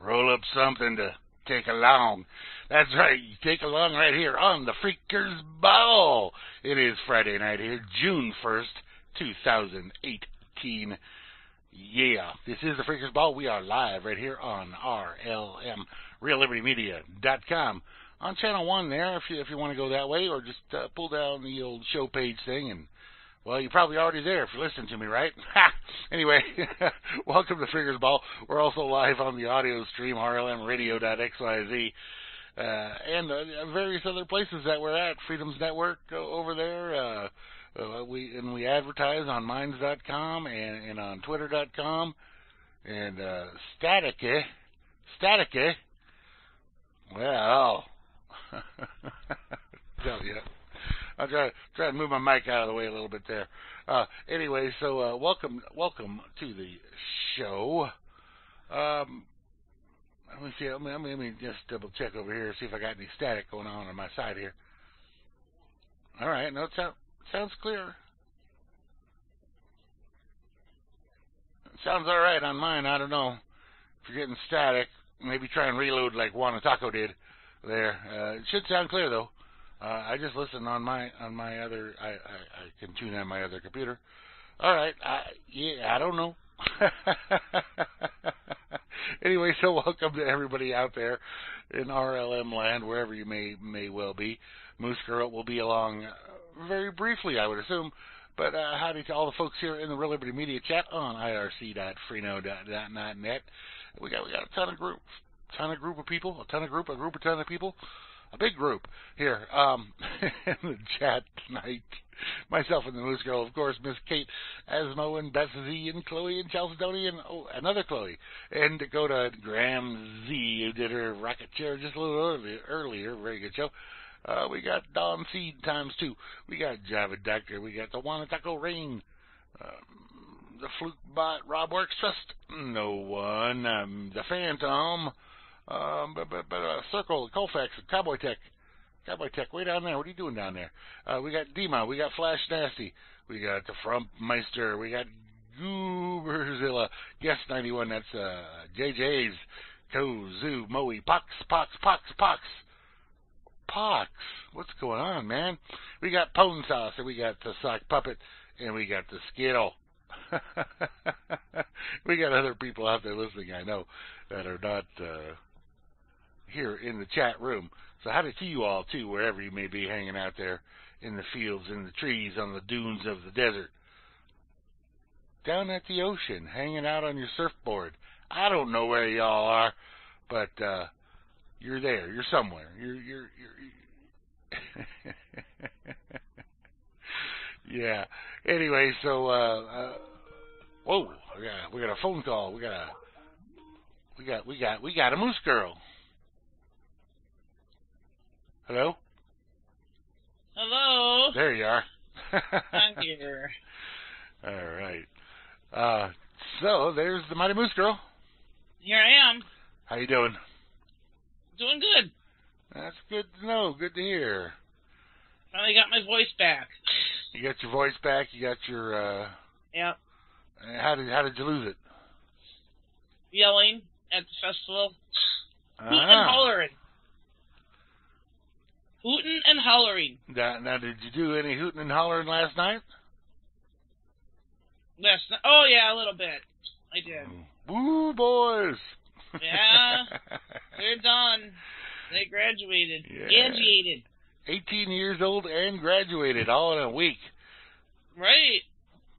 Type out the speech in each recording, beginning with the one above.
roll up something to take along. That's right, you take along right here on the Freeker's Ball. It is Friday night here, June 1st, 2018. Yeah, this is the Freeker's Ball. We are live right here on RLM, RealLibertyMedia.com. On channel one there, if you if you want to go that way, or just uh, pull down the old show page thing and well, you're probably already there if you're listening to me, right? anyway, welcome to Freeker's Ball. We're also live on the audio stream, rlmradio.xyz, uh, and uh, various other places that we're at. Freedom's Network uh, over there. Uh, uh, we and we advertise on Minds.com and, and on Twitter.com and uh, Statica, Statica. Well, tell you. I'll try try to move my mic out of the way a little bit there. Uh, anyway, so uh, welcome welcome to the show. Um, let me see. Let me, let me just double check over here see if I got any static going on on my side here. All right, no, it sound, sounds clear. Sounds all right on mine. I don't know if you're getting static. Maybe try and reload like Juana Taco did there. Uh, it should sound clear though. Uh, I just listen on my on my other. I, I I can tune on my other computer. All right. I, yeah, I don't know. anyway, so welcome to everybody out there in RLM land, wherever you may may well be. Moosegurl will be along uh, very briefly, I would assume. But uh, howdy to all the folks here in the Real Liberty Media chat on irc.freenode.net. We got we got a ton of group, ton of group of people, a ton of group, a group, a ton of people a big group here um, in the chat tonight. Myself and the Moosegurl, of course, Miss Kate Asmo and Beth Z and Chloe and Chalcedony and oh, another Chloe and Dakota Graham Z who did her rocket chair just a little earlier. earlier. Very good show. Uh, we got Don Seed times two. We got Java Doctor. We got the Wanataco Rain. Um, the Fluke Bot Rob Works Trust. No one. Um, the Phantom. Um, but but, but uh, Circle, Colfax, Cowboy Tech, Cowboy Tech, way down there. What are you doing down there? Uh, we got Dima, we got Flash Nasty, we got the Frumpmeister, we got Gooberzilla, Guest 91. That's uh, JJ's, Kozu, Moe, Pox, Pox, Pox, Pox. Pox. What's going on, man? We got Pone Sauce, and we got the Sock Puppet, and we got the Skittle. we got other people out there listening, I know, that are not uh, here in the chat room. So how to you all too, wherever you may be hanging out there in the fields, in the trees, on the dunes of the desert, down at the ocean, hanging out on your surfboard. I don't know where y'all are, but uh, you're there. You're somewhere. You're you're you're. yeah. Anyway, so uh, uh whoa, we got we got a phone call. We got a we got we got we got a Moosegurl. Hello? Hello. There you are. I'm here. All right. Uh, so there's the Mighty Moosegurl. Here I am. How you doing? Doing good. That's good to know. Good to hear. Finally got my voice back. You got your voice back. You got your. uh Yep. How did how did you lose it? Yelling at the festival. Ah. Hooting and hollering. Hooting and hollering. Now, now, did you do any hooting and hollering last night? Last night? Oh yeah, a little bit. I did. Woo, boys! Yeah, they're done. They graduated. Yeah. Graduated. 18 years old and graduated all in a week. Right.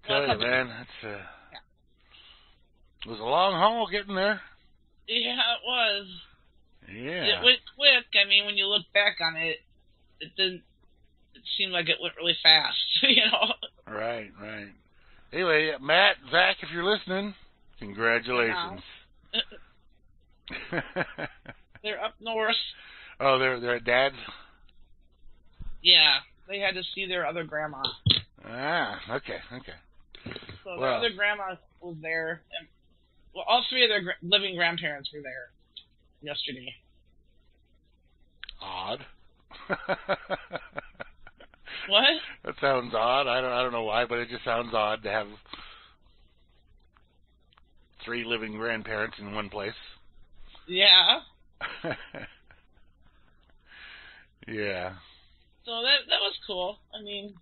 Tell you, man, that's uh, it was a long haul getting there. Yeah, it was. Yeah. It went quick. I mean, when you look back on it, it didn't. It seemed like it went really fast. you know. Right, right. Anyway, Matt, Zach, if you're listening, congratulations. They're up north. oh, they're they're at Dad's. Yeah, they had to see their other grandma. Ah, okay, okay. So their other grandma was there, and well, all three of their gra- living grandparents were there yesterday. Odd. What? that sounds odd. I don't I don't know why, but it just sounds odd to have three living grandparents in one place. Yeah. yeah. So that that was cool. I mean,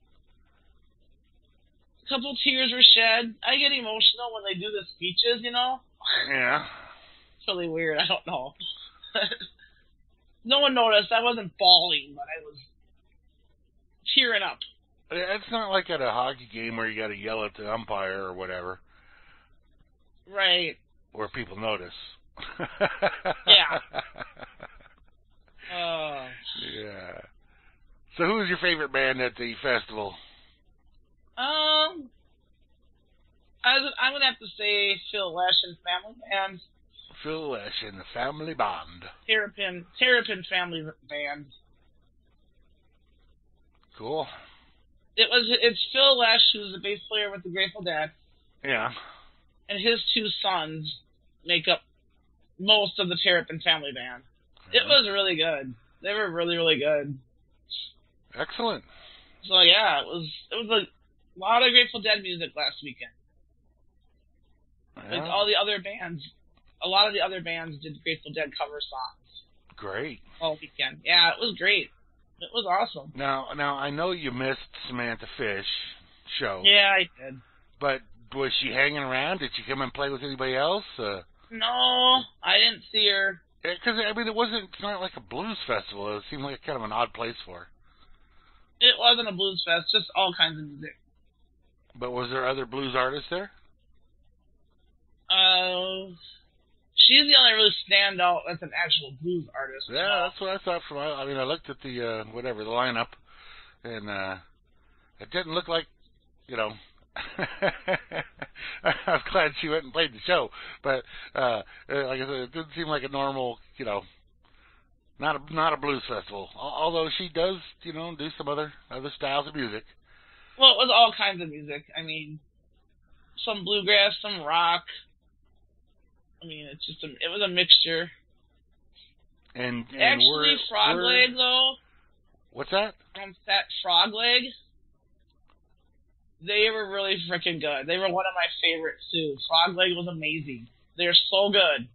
a couple tears were shed. I get emotional when they do the speeches, you know. Yeah. It's really weird. I don't know. no one noticed. I wasn't bawling, but I was tearing up. It's not like at a hockey game where you got to yell at the umpire or whatever, Right. where people notice. Yeah. Uh, yeah. So, who's your favorite band at the festival? um, I was, I'm gonna have to say Phil Lesh and Family Band, Phil Lesh and the Family Band. Terrapin, Terrapin Family Band. Cool. It was it's Phil Lesh who's the bass player with the Grateful Dead, Yeah. and his two sons make up most of the Terrapin Family Band. It was really good. They were really really good. excellent. So yeah, it was it was a lot of Grateful Dead music last weekend. Like all the other bands, a lot of the other bands did Grateful Dead cover songs Great. all weekend. Yeah, it was great. It was awesome. Now, now I know you missed Samantha Fish show, Yeah, I did. but was she hanging around? Did she come and play with anybody else? Uh, No, I didn't see her. Because I mean, it wasn't. It's not like a blues festival. It seemed like kind of an odd place for. her. It wasn't a blues fest, just all kinds of music. But was there other blues artists there? Uh, she's the only really standout that's an actual blues artist. Yeah, that's what I thought. From I mean, I looked at the uh, whatever the lineup, and uh, it didn't look like, you know. I'm glad she went and played the show, but uh, uh, like I said, it didn't seem like a normal, you know, not a not a blues festival. Although she does, you know, do some other other styles of music. Well, it was all kinds of music. I mean, some bluegrass, some rock. I mean, it's just a, it was a mixture. And, and Actually, we're, Frog we're- Leg though, What's that? um, that Frog Leg, they were really freaking good. They were one of my favorites too. Frog Leg was amazing. They're so good.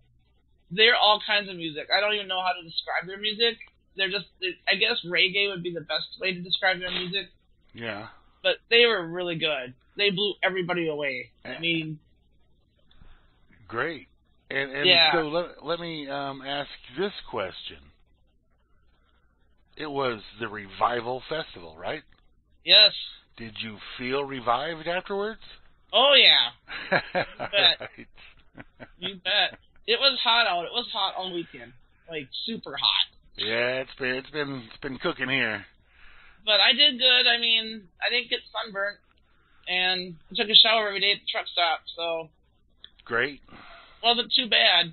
They're all kinds of music. I don't even know how to describe their music. They're just, I guess reggae would be the best way to describe their music. Yeah. but they were really good. They blew everybody away. I mean, Great. And, and Yeah. so let, let me um, ask this question. It was the Revival Festival, right? yes. Did you feel revived afterwards? Oh yeah, bet. Right. you bet. It was hot out. It was hot all weekend, like super hot. yeah, it's been it's been it's been cooking here. But I did good. I mean, I didn't get sunburnt, and I took a shower every day at the truck stop, so Great. Wasn't too bad.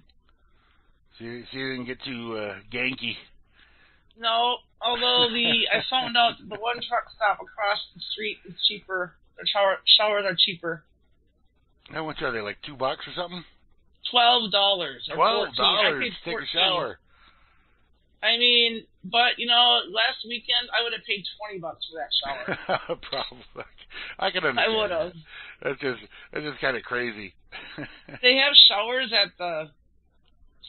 So you, so you didn't get too uh, ganky. No, although the I found out that the one truck stop across the street is cheaper. Their shower showers are cheaper. How much are they? Like two bucks or something? Twelve dollars. Twelve dollars take a 14. shower. I mean, but you know, last weekend I would have paid twenty bucks for that shower. Probably. I can I would have. that. That's just that's just kind of crazy. They have showers at the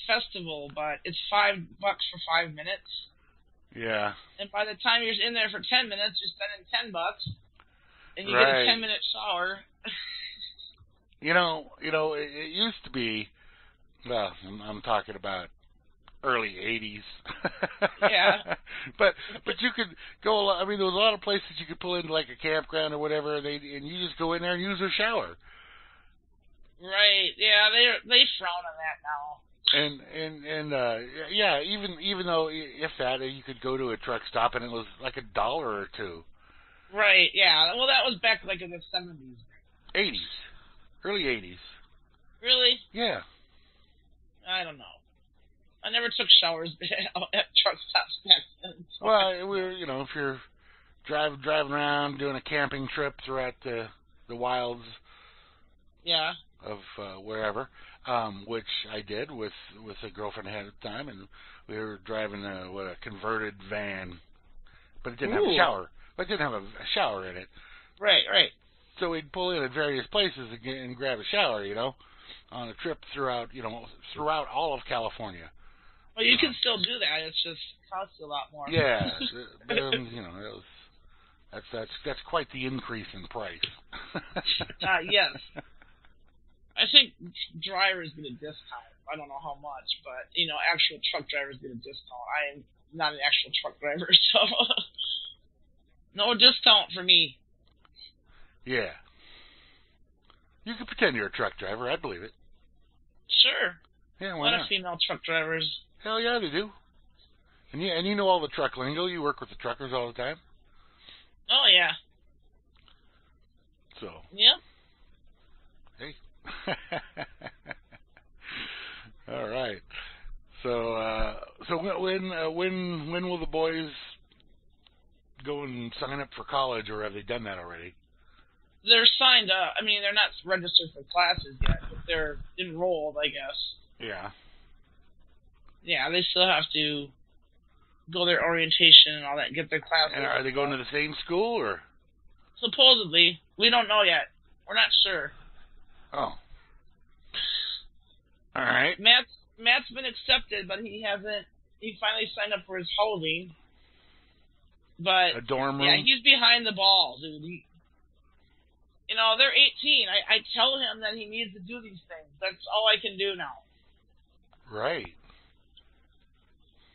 festival, but it's five bucks for five minutes. yeah. And by the time you're in there for ten minutes, you're spending ten bucks, and you Right. get a ten minute shower. You know, you know, it, it used to be. Well, I'm, I'm talking about early '80s. Yeah. but but you could go. a lot- I mean, there was a lot of places you could pull into like a campground or whatever, and they and you just go in there and use their shower. right? Yeah, they they frown on that now. And and and uh yeah, even even though if that you could go to a truck stop and it was like a dollar or two. Right? Yeah. Well, that was back like in the seventies. 80s, early 80s. Really? Yeah. I don't know. I never took showers at truck stops back then. Well, we're you know if you're driving driving around doing a camping trip throughout the the wilds yeah. of uh, wherever, um, which I did with with a girlfriend I had at the time, and we were driving a what a converted van, but it didn't have a shower. But it didn't have a, a shower in it, Right. Right. so we'd pull in at various places and, get, and grab a shower, you know. on a trip throughout you know throughout all of California. Well, you can still do that. It's just costs a lot more. Yeah, but, um, you know it was, that's that's that's quite the increase in price. uh, yes. I think drivers get a discount. I don't know how much, but you know, actual truck drivers get a discount. I am not an actual truck driver, so no discount for me. Yeah. You can pretend you're a truck driver. I believe it. Sure. Yeah, A why lot not? of female truck drivers. Hell yeah, they do. And you and you know all the truck lingo. You work with the truckers all the time. Oh yeah. So Yeah. hey. all right. So uh, so when when uh, when when will the boys go and sign up for college, or have they done that already? They're signed up. I mean, they're not registered for classes yet, but they're enrolled, I guess. Yeah. Yeah, they still have to go their orientation and all that, get their classes. And are they going to the same school or? Supposedly, we don't know yet. We're not sure. Oh. All right. Matt's Matt's been accepted, but he hasn't. He finally signed up for his housing, but A dorm room. yeah, he's behind the ball, dude. He, you know, they're 18. I I tell him that he needs to do these things. That's all I can do now. right.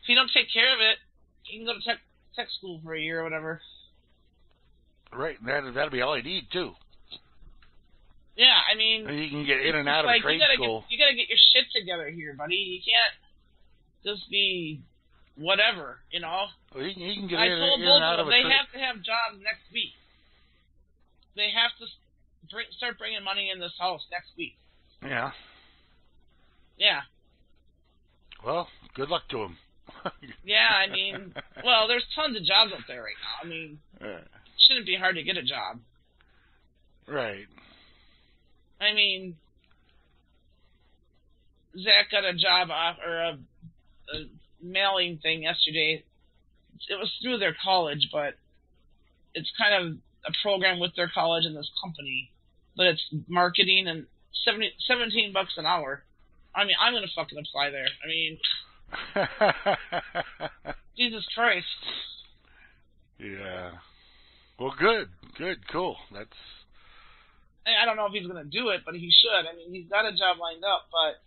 If he don't take care of it, you can go to tech tech school for a year or whatever. Right. That that'll be all I need too. Yeah, I mean, you can get in and out of like, trade you gotta school. Get, you gotta get your shit together here, buddy. You can't just be whatever, you know. Well, you can, you can get I in, told in both and out of them they trade. have to have jobs next week. They have to bring, start bringing money in this house next week. Yeah. Yeah, Well, good luck to him. Yeah. I mean, well, there's tons of jobs out there right now. I mean, it shouldn't be hard to get a job. right. I mean, Zach got a job off or a, a mailing thing yesterday. It was through their college, but it's kind of a program with their college and this company. But it's marketing and 70, 17 bucks an hour. I mean, I'm gonna fucking apply there. I mean, Jesus Christ. yeah. Well, good. Good. Cool. That's I I don't know if he's gonna do it, but he should. I mean, he's got a job lined up, but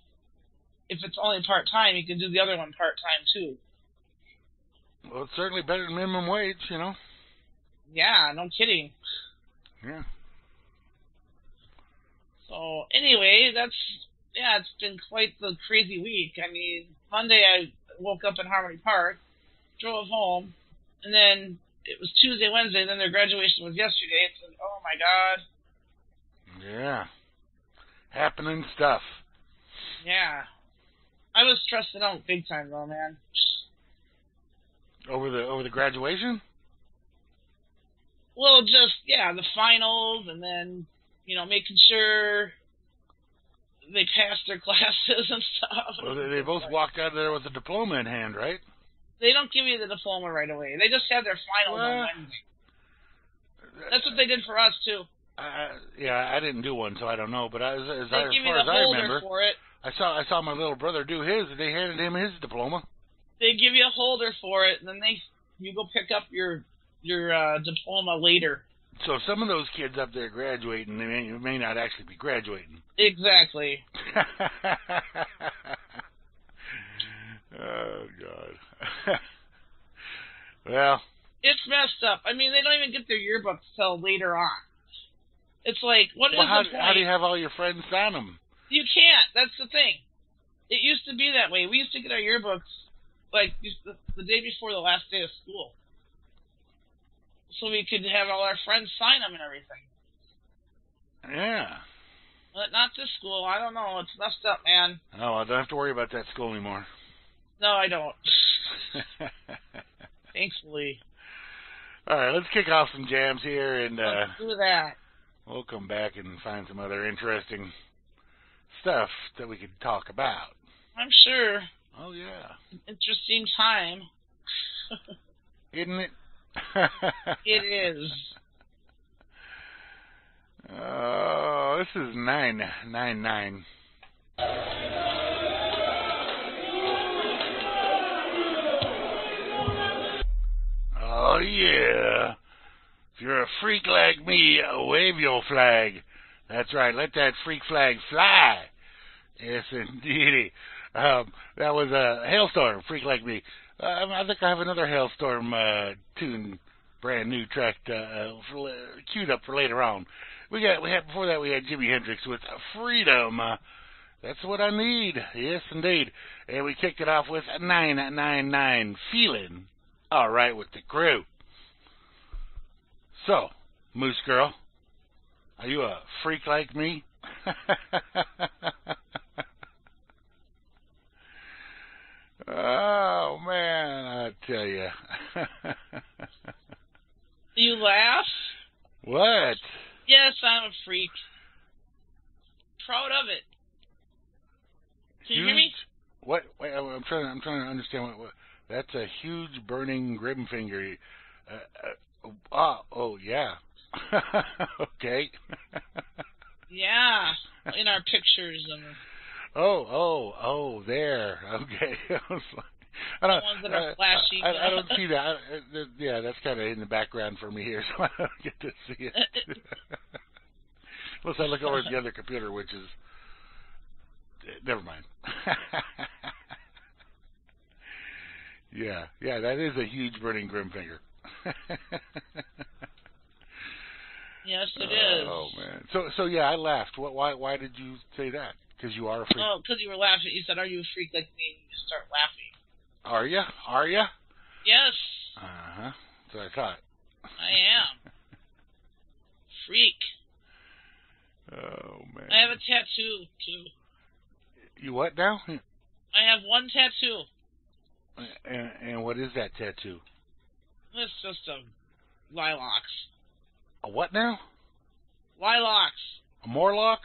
if it's only part time, he can do the other one part time too. well. It's certainly better than minimum wage. You know. Yeah, no kidding. Yeah. So anyway, that's yeah, it's been quite the crazy week. I mean, Monday I woke up in Harmony Park, drove home, and then it was Tuesday, Wednesday, then their graduation was yesterday. It's like, oh my god, Yeah. Happening stuff. yeah. I was stressing out big time though, man. Over the over the graduation. Well, just yeah, the finals, and then you know making sure they passed their classes and stuff. Well, they, they both walked out of there with a diploma in hand, right? They don't give you the diploma right away. They just have their finals on Well, Wednesday. That's what they did for us too. Uh, yeah, I didn't do one, so I don't know. But as, as, I, as far the as I holder remember, for it. I saw I saw my little brother do his. and They handed him his diploma. They give you a holder for it, and then they you go pick up your your uh, diploma later. So some of those kids up there graduating, they may, may not actually be graduating. Exactly. oh God. well, It's messed up. I mean, they don't even get their yearbooks till later on. It's like, what is well how, the point? how do you have all your friends sign them? You can't. That's the thing. It used to be that way. We used to get our yearbooks like the, the day before the last day of school, so we could have all our friends sign them and everything. Yeah. But not this school. I don't know. It's messed up, man. Oh, I don't have to worry about that school anymore. No, I don't. Thankfully. all right, let's kick off some jams here, and uh, do that. we'll come back and find some other interesting stuff that we could talk about. I'm sure. Oh yeah, Interesting time. isn't it? It is. Oh, this is nine nine nine. Oh yeah. If you're a freak like me, wave your flag. That's right. Let that freak flag fly. Yes, indeedy. Um, that was a Halestorm. Freak like me. Um, I think I have another Halestorm uh, tune, brand new track uh, uh, for, queued up for later on. We got we had before that we had Jimi Hendrix with Freedom. Uh, that's what I need. Yes, indeed. And we kicked it off with 999 Feeling All Right with the Crew. So, Moosegurl, are you a freak like me? oh man, I tell you. you laugh? What? Yes, I'm a freak. Proud of it. Can you hear me? What? Wait, I'm trying. I'm trying to understand what. what that's a huge burning grim finger. Uh, uh, oh, oh yeah. okay. yeah, in our pictures and. Oh, oh, oh! There. Okay. I don't, the ones that are. I, I, I don't see that. I, yeah, that's kind of in the background for me here, so I don't get to see it. Unless I look over at the other computer, which is never mind. yeah, yeah, that is a huge burning grim finger. Yes, it is. Oh man. So, so yeah, I laughed. What? Why? Why did you say that? Because you are a freak. Oh, because you were laughing. You said, "Are you a freak like me?" And you start laughing. Are you? Are you? Yes. Uh huh. That's what I thought. I am. freak. Oh man. I have a tattoo too. You what now? I have one tattoo. And, and what is that tattoo? It's just a lilacs. A what now? Lilacs. A Morlock?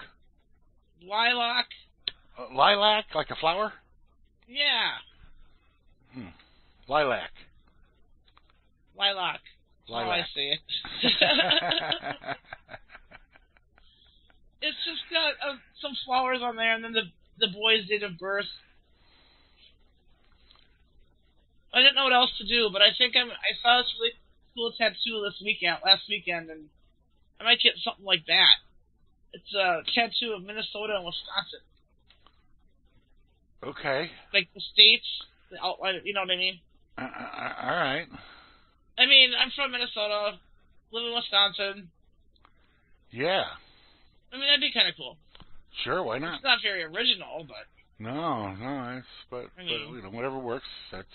Lilac. A lilac, like a flower? Yeah. Hmm. Lilac. Lilac. Lilac. Oh, I see it. it's just got uh, some flowers on there, and then the the boy's did a birth. I didn't know what else to do, but I think I'm. I saw this really cool tattoo this weekend, last weekend, and I might get something like that. It's a tattoo of Minnesota and Wisconsin. Okay. Like the states, the outline. You know what I mean? Uh, uh, all right. I mean, I'm from Minnesota, live in Wisconsin. Yeah. I mean, that'd be kind of cool. Sure, why not? It's not very original, but No, no, it's but, I mean- but you know whatever works. That's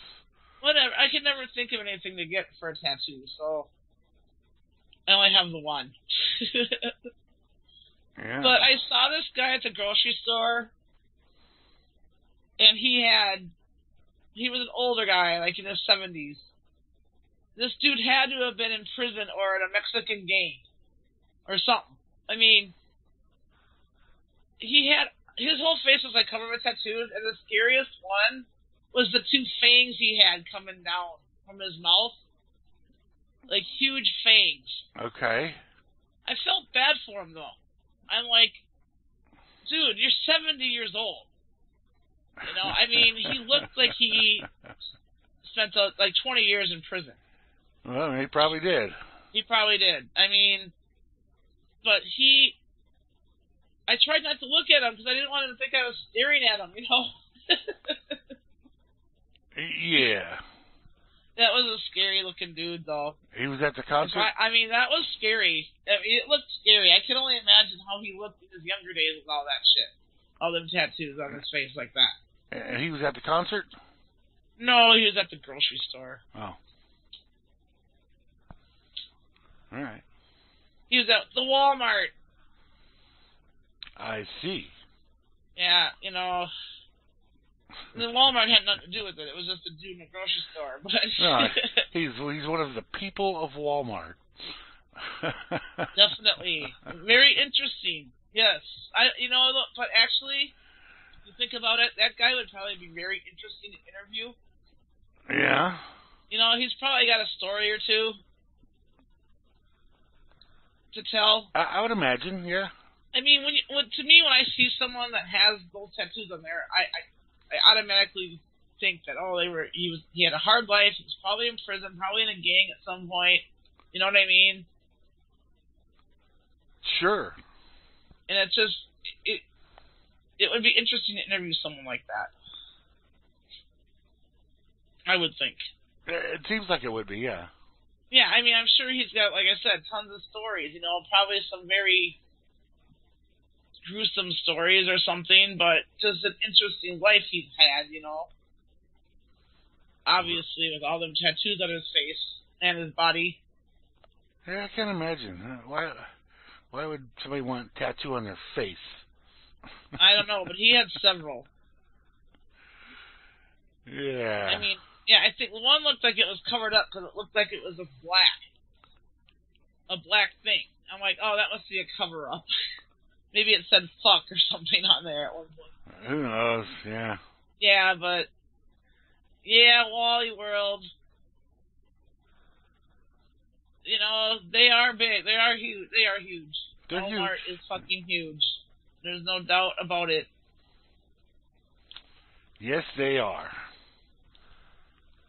whatever. I could never think of anything to get for a tattoo, so I only have the one. yeah. But I saw this guy at the grocery store, and he had, he was an older guy, like in his seventies. This dude had to have been in prison or in a Mexican gang, or something. I mean, he had his whole face was like covered with tattoos, and the scariest one was the two fangs he had coming down from his mouth, like huge fangs. okay. I felt bad for him though. I'm like, dude, you're 70 years old. You know, I mean, he looked like he spent uh, like 20 years in prison. Well, he probably did. He probably did. I mean, but he. I tried not to look at him because I didn't want him to think I was staring at him. You know. Yeah. that was a scary looking dude, though. He was at the concert. I, I mean, that was scary. I mean, it looked scary. I can only imagine how he looked in his younger days with all that shit, all them tattoos on his face like that. And he was at the concert. No, he was at the grocery store. Oh. All right. He was at the Walmart. I see. Yeah, you know. The Walmart had nothing to do with it. It was just a dude in a grocery store. But No, he's he's one of the people of Walmart. definitely very interesting. Yes, I you know, but actually, if you think about it, that guy would probably be very interesting to interview. Yeah. You know, he's probably got a story or two to tell. I, I would imagine. Yeah. I mean, when, you, when to me, when I see someone that has those tattoos on there, I, I, I automatically think that oh, they were he was he had a hard life. He was probably in prison, probably in a gang at some point. You know what I mean? Sure. And it's just it. It would be interesting to interview someone like that. I would think. It seems like it would be, yeah. Yeah, I mean, I'm sure he's got, like I said, tons of stories. You know, probably some very gruesome stories or something, but just an interesting life he's had. You know, obviously with all them tattoos on his face and his body. Yeah, I can't imagine. Why? Why would somebody want tattoo on their face? I don't know, but he had several. Yeah. I mean, yeah, I think one looked like it was covered up because it looked like it was a black, a black thing. I'm like, oh, that must be a cover up. Maybe it said fuck or something on there at one point. Who knows? Yeah. Yeah, but yeah, Wally World. You know, they are big. They are huge. They are huge. They're Walmart huge. is fucking huge. There's no doubt about it. Yes, they are.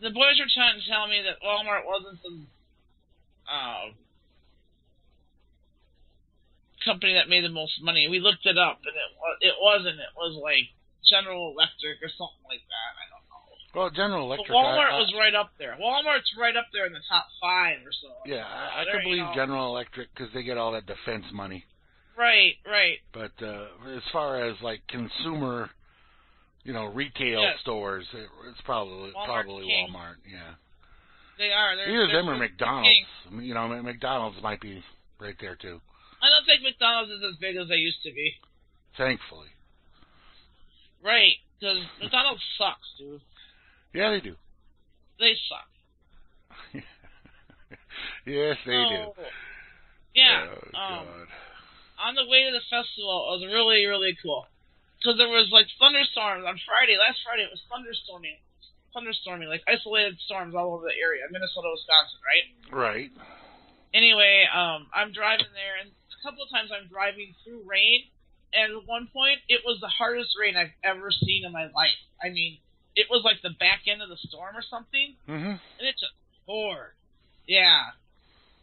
The boys were trying to tell me that Walmart wasn't the uh, company that made the most money. We looked it up, and it it wasn't. It was like General Electric or something like that. I don't know. Well, General Electric. But Walmart I, I, was right up there. Walmart's right up there in the top five or so. Yeah, I, I believe go. General Electric because they get all that defense money. Right, right. But uh, as far as like consumer, you know, retail Yes. stores, it, it's probably Walmart's probably king. Walmart. Yeah. They are. They're, Either they're them or McDonald's. king. You know, McDonald's might be right there too. I don't think McDonald's is as big as they used to be. Thankfully. Right, because McDonald's sucks, dude. Yeah, they do. They suck. yes, they do. Yeah. Oh, um, God. on the way to the festival, it was really, really cool. Because there was like thunderstorms on Friday. Last Friday, it was thunderstorming, thunderstorming, like isolated storms all over the area, Minnesota, Wisconsin, right? Right. Anyway, um, I'm driving there, and couple times I'm driving through rain, and at one point, it was the hardest rain I've ever seen in my life. I mean, it was like the back end of the storm or something, Mhm. and it just poured. Yeah.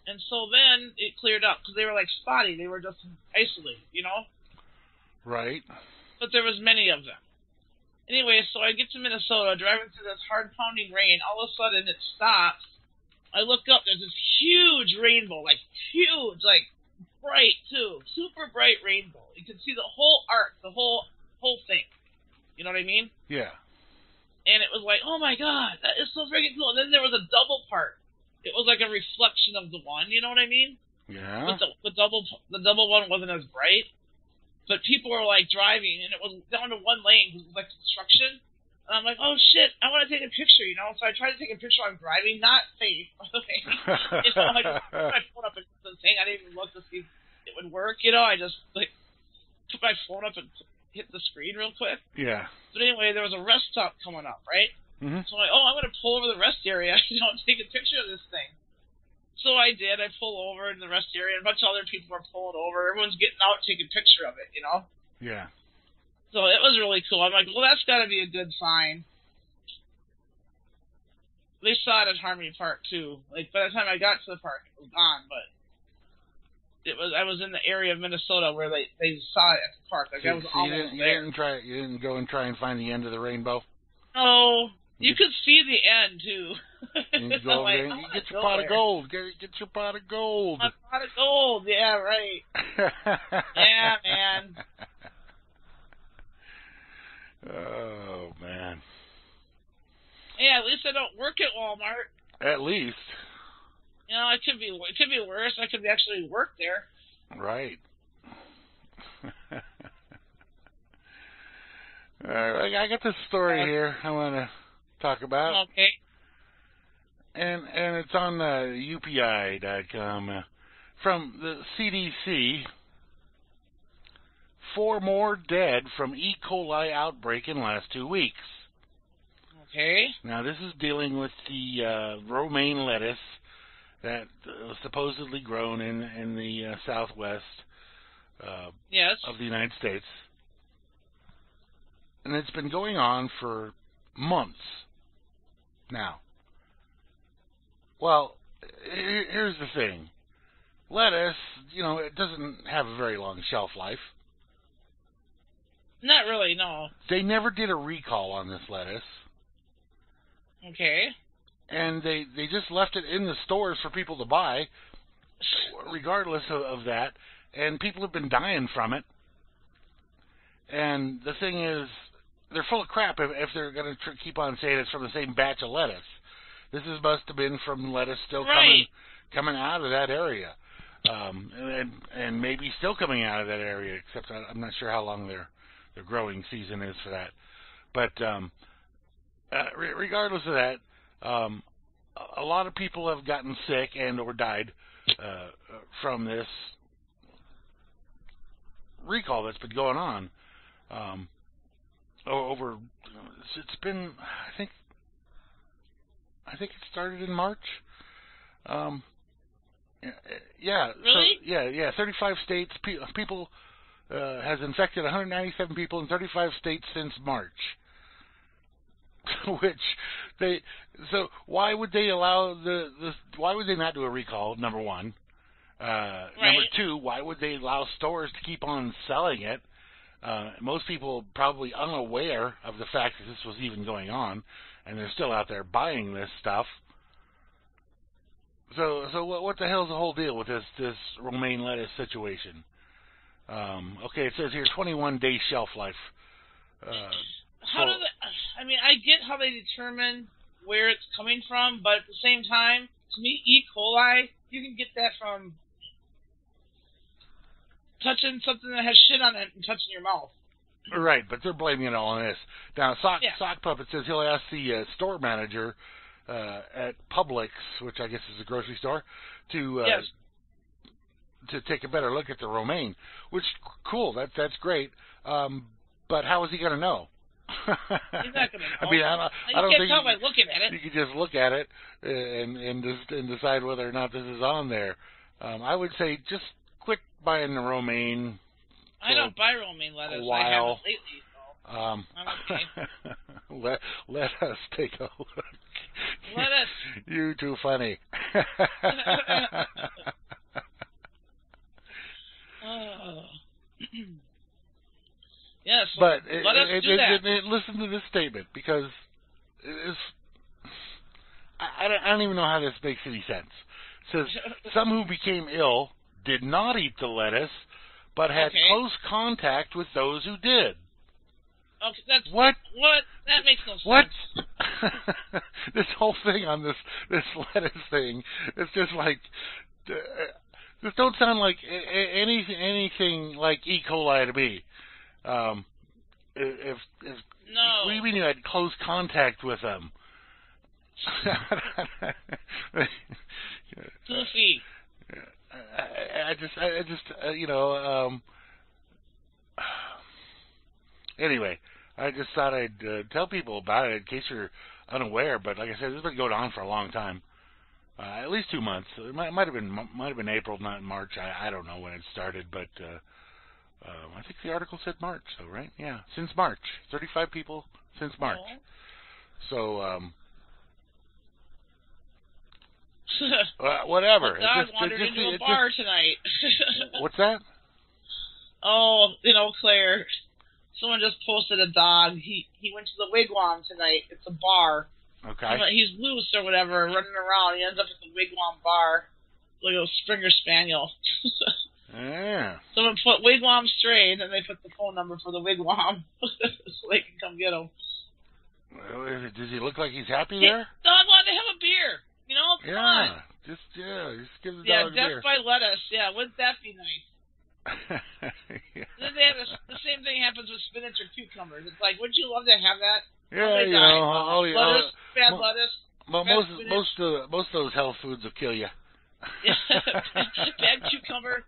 And so then it cleared up because they were like spotty. They were just isolated, you know? Right. But there was many of them. Anyway, so I get to Minnesota, driving through this hard pounding rain. All of a sudden it stops. I look up, there's this huge rainbow, like huge, like bright too. Super bright rainbow. You can see the whole arc, the whole whole thing. You know what I mean? Yeah. and it was like, oh my god, that is so freaking cool. And then there was a double part. It was like a reflection of the one. You know what I mean? Yeah. But the, the double the double one wasn't as bright. But people were like driving, and it was down to one lane because it was like construction. And I'm like, oh shit, I want to take a picture, you know. So I tried to take a picture. While I'm driving, not safe, by the way. you know, I just put my phone up and the thing. I didn't even look to see if it would work. You know, I just like put my phone up and hit the screen real quick. yeah. But anyway, there was a rest stop coming up, right? Mhm. So I'm like, oh, I'm gonna pull over the rest area, you know, and take a picture of this thing. So I did. I pull over in the rest area, and a bunch of other people are pulling over. Everyone's getting out, taking a picture of it, you know. Yeah. So it was really cool. I'm like, well, that's got to be a good sign. They saw it at Harmony Park too. Like by the time I got to the park, it was gone, but it was I was in the area of Minnesota where they they saw it at the park. Like So, I was so you almost didn't you there. didn't try you didn't go and try and find the end of the rainbow. Oh, you could see the end too. You go like, there you get your pot of gold. Get get your pot of gold. My pot of gold. Yeah, right. Yeah, man. Oh man. Yeah, at least I don't work at Walmart. At least. You know, it could be it could be worse. I could actually work there. Right. All right, I got this story Uh, here I want to talk about, Okay. and and it's on uh, UPI.com uh, from the CDC. Four more dead from E. coli outbreak in last two weeks. Okay. Now, this is dealing with the uh, romaine lettuce that was supposedly grown in in the uh, Southwest uh, Yes. of the United States, and it's been going on for months now. Well, here's the thing: lettuce, you know, it doesn't have a very long shelf life. Not really. No. They never did a recall on this lettuce, Okay. and they they just left it in the stores for people to buy, regardless of, of that. And people have been dying from it. And the thing is, they're full of crap if, if they're going to tr- keep on saying it's from the same batch of lettuce. This is must have been from lettuce still coming Right. coming out of that area, um, and and maybe still coming out of that area. Except I, I'm not sure how long their their growing season is for that. But um, uh, re- regardless of that, um, a- lot of people have gotten sick and or died uh, from this recall that's been going on. Um, over, it's been, I think, I think it started in March. Um, yeah. Really? So, yeah, yeah. 35 states. Pe- people uh, has infected 197 people in 35 states since March. Which they so why would they allow the the why would they not do a recall? Number one. Uh, Number two, why would they allow stores to keep on selling it? Uh, most people probably unaware of the fact that this was even going on, and they're still out there buying this stuff. So, so what, what the hell's the whole deal with this this romaine lettuce situation? Um, okay, it says here 21 day shelf life. Uh, How so- do they? I mean, I get how they determine where it's coming from, but at the same time, to me, E. coli, you can get that from touching something that has shit on it and touching your mouth. Right, but they're blaming it all on this. Now, Sock, Yeah. Sock Puppet says he'll ask the uh, store manager uh, at Publix, which I guess is a grocery store, to uh, Yes. To take a better look at the romaine. Which cool, that that's great. Um, but how is he going to know? He's not gonna I mean, I don't, You I don't think tell you, by looking at it. you can just look at it uh, and and just and decide whether or not this is on there. Um, I would say just quit buying the romaine. I don't buy romaine lettuce. I while. haven't lately. So. Um, I'm let let us take a look. Let us. You too funny. Oh. yes. but it, do it, that. it- it- listen to this statement because it's. I, I don't- I don't even know how this makes any sense. It says some who became ill did not eat the lettuce, but had Okay. close contact with those who did. Okay, that's What? what. That makes no sense. What? this whole thing on this this lettuce thing, it's just like uh, this don't sound like any anything like E. coli to me. Um, if if No. we mean you had close contact with them. Goofy. I, I just, I I just, uh, you know, um, anyway, I just thought I'd uh, tell people about it in case you're unaware. But like I said, this has been going on for a long time, uh, at least two months. It might, might have been, might have been April, not March. I, I don't know when it started, but uh, uh, I think the article said March. So right, yeah, since March, 35 people since March. So um, uh, whatever. Dog just- wandered just- into a it just- bar tonight. What's that? oh, in Eau Claire. Someone just posted a dog. He he went to the wigwam tonight. It's a bar. Okay. He's loose or whatever, running around. He ends up at the wigwam bar. Like a Springer Spaniel. Yeah. Someone put wigwam stray, and then they put the phone number for the wigwam so they can come get him. Well, Does he look like he's happy there? Dog wanted to have a beer. You know, come on. Yeah. Just yeah. Just give the Yeah, dog a beer. Yeah, death by lettuce. Yeah, wouldn't that be nice? yeah. Then they this, the same thing happens with spinach or cucumbers. It's like, wouldn't you love to have that? Yeah, you know, all, all, lettuce, bad well- lettuce. bad most spinach. most of most of those health foods will kill you. bad cucumber.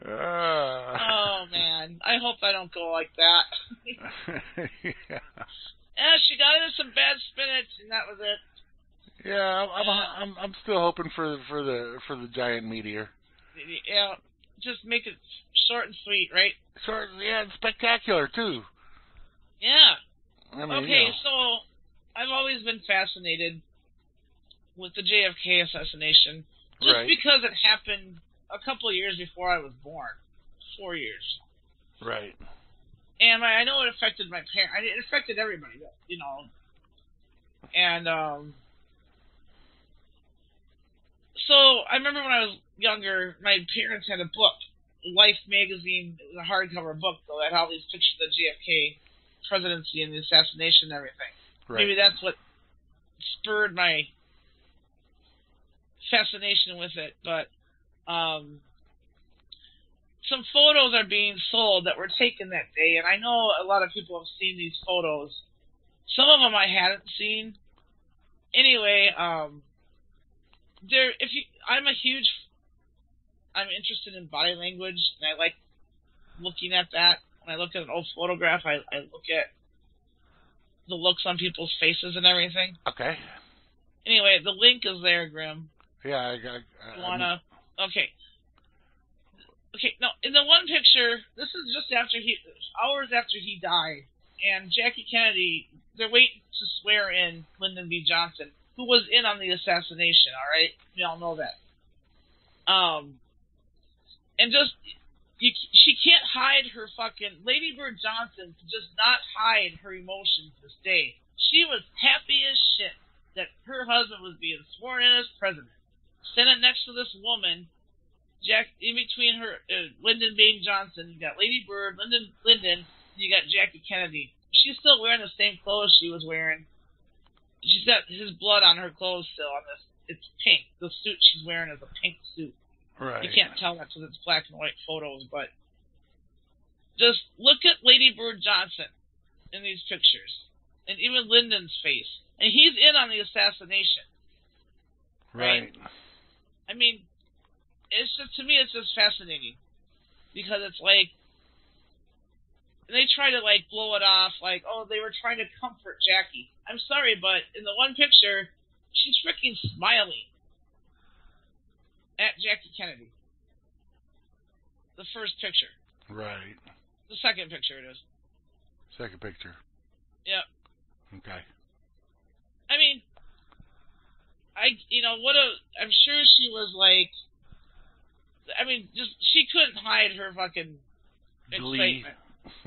Uh, oh man, I hope I don't go like that. yeah. yeah, she got into some bad spinach, and that was it. Yeah, I'm, I'm I'm I'm still hoping for for the for the giant meteor. Yeah, just make it short and sweet, right? Short, yeah, and spectacular too. Yeah. I mean, okay, you know, so I've always been fascinated with the JFK assassination, just Right. because it happened a couple of years before I was born, four years, right. and I I know it affected my parents. It affected everybody, you know, and um. So I remember when I was younger, my parents had a book, Life magazine. It was a hardcover book though that had all these pictures of JFK presidency and the assassination and everything. Right. Maybe that's what spurred my fascination with it. But um, some photos are being sold that were taken that day, and I know a lot of people have seen these photos. Some of them I hadn't seen. Anyway, um, there. If you, I'm a huge, I'm interested in body language, and I like looking at that. When I look at an old photograph, I, I look at the looks on people's faces and everything. Okay. Anyway, the link is there, Grim. Yeah, I got. I, You wanna? Okay. Okay. Now, in the one picture, this is just after he, hours after he died, and Jackie Kennedy. They're waiting to swear in Lyndon B. Johnson, who was in on the assassination. All right, we all know that. Um, and just you, she can't hide her fucking Lady Bird Johnson does not hide her emotions this day. She was happy as shit that her husband was being sworn in as president. Standing next to this woman, Jack in between her uh, Lyndon Baines Johnson, you got Lady Bird, Lyndon Lyndon, you got Jackie Kennedy. She's still wearing the same clothes she was wearing. She's got his blood on her clothes still on this. It's pink. The suit she's wearing is a pink suit. Right. You can't tell that because it's black and white photos, but just look at Lady Bird Johnson in these pictures, and even Lyndon's face, and he's in on the assassination. Right. I mean, it's just to me, it's just fascinating because it's like and they try to like blow it off, like oh they were trying to comfort Jackie. I'm sorry, but in the one picture, she's freaking smiling at Jackie Kennedy. The first picture, Right. the second picture it is. Second picture. Yep. Okay. I mean, I you know what a I'm sure she was like. I mean, just she couldn't hide her fucking Glee. excitement.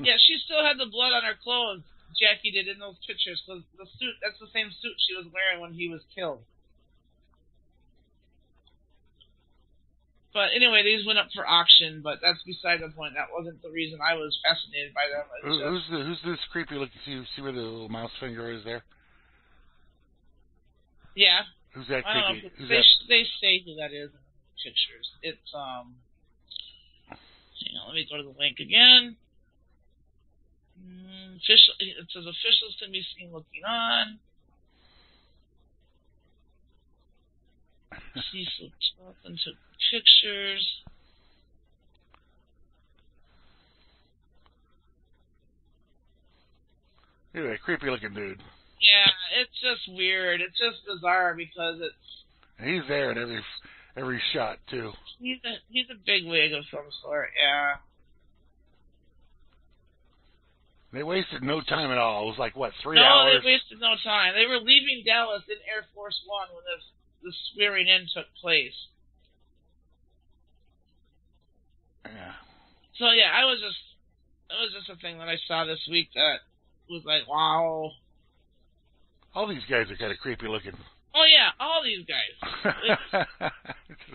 yeah, she still had the blood on her clothes. Jackie did in those pictures because the suit that's the same suit she was wearing when he was killed. But anyway, these went up for auction, but that's beside the point. That wasn't the reason I was fascinated by them. Who, just- who's the, who's this creepy looking? See, see where the little mouse finger is there? yeah, Who's that creepy? know. Who's They that? they say who that is in the pictures. It's um. Hang on, let me go to the link again. Mm, official. It says officials can be seen looking on. Cecil Johnson took pictures. Anyway, creepy looking dude. Yeah, it's just weird. It's just bizarre because it's And he's there in every every shot too. he's a he's a big wig of some sort. Yeah. They wasted no time at all. It was like what three no, hours? No, they wasted no time. They were leaving Dallas in Air Force One when this the swearing in took place. Yeah. So yeah, I was just it was just a thing that I saw this week that was like, wow. All these guys are kind of creepy looking. Oh yeah, all these guys.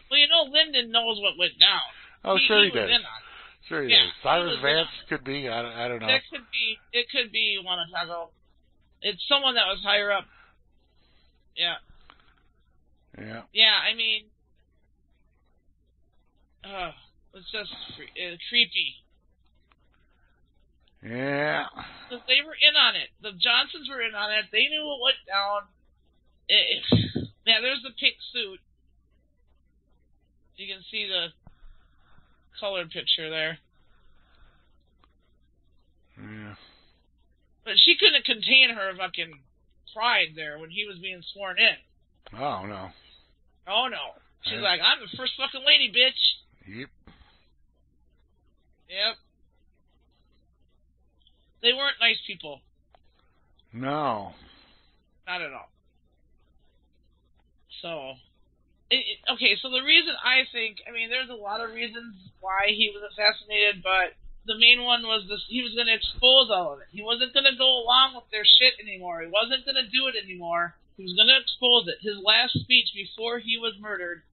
Well, you know, Lyndon knows what went down. oh, he, sure he, he does. in on it. Sure he Yeah, does. Cyrus Vance could be. I don't, I don't know. That could be. It could be Wanatago. It's someone that was higher up. Yeah. Yeah. Yeah. I mean, uh, it's just uh, creepy. Yeah. 'Cause they were in on it. The Johnsons were in on it. They knew what went down. It, it- yeah, there's the pink suit. You can see the colored picture there. Yeah. But she couldn't contain her fucking pride there when he was being sworn in. Oh no. Oh no. She's like, I'm the first fucking lady, bitch. Yep. Yep. They weren't nice people. No. Not at all. So, it, it, okay, so the reason I think, I mean, there's a lot of reasons why he was assassinated, but the main one was this he was going to expose all of it. He wasn't going to go along with their shit anymore. He wasn't going to do it anymore. He was going to expose it. His last speech before he was murdered,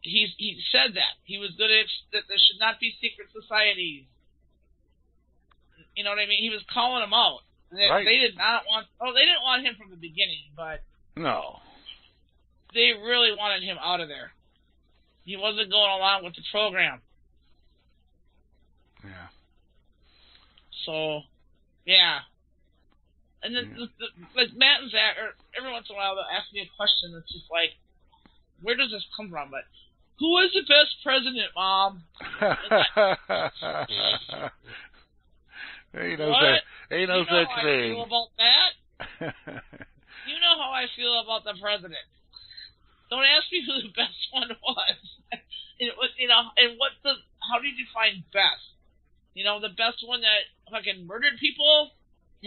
he he said that he was going to that there should not be secret societies. You know what I mean? He was calling them out. They, Right. they did not want. Oh, they didn't want him from the beginning, but No. they really wanted him out of there. He wasn't going along with the program. Yeah. So, yeah. And then, Yeah. the, the, like Matt and Zach, or every once in a while they'll ask me a question that's just like, where does this come from? But who was the best president, Mom? he knows What? that. He knows you know that how I feel about that. You know how I feel about the president. Don't ask me who the best one was. and what you know, and what the how do you define best? You know, the best one that fucking murdered people,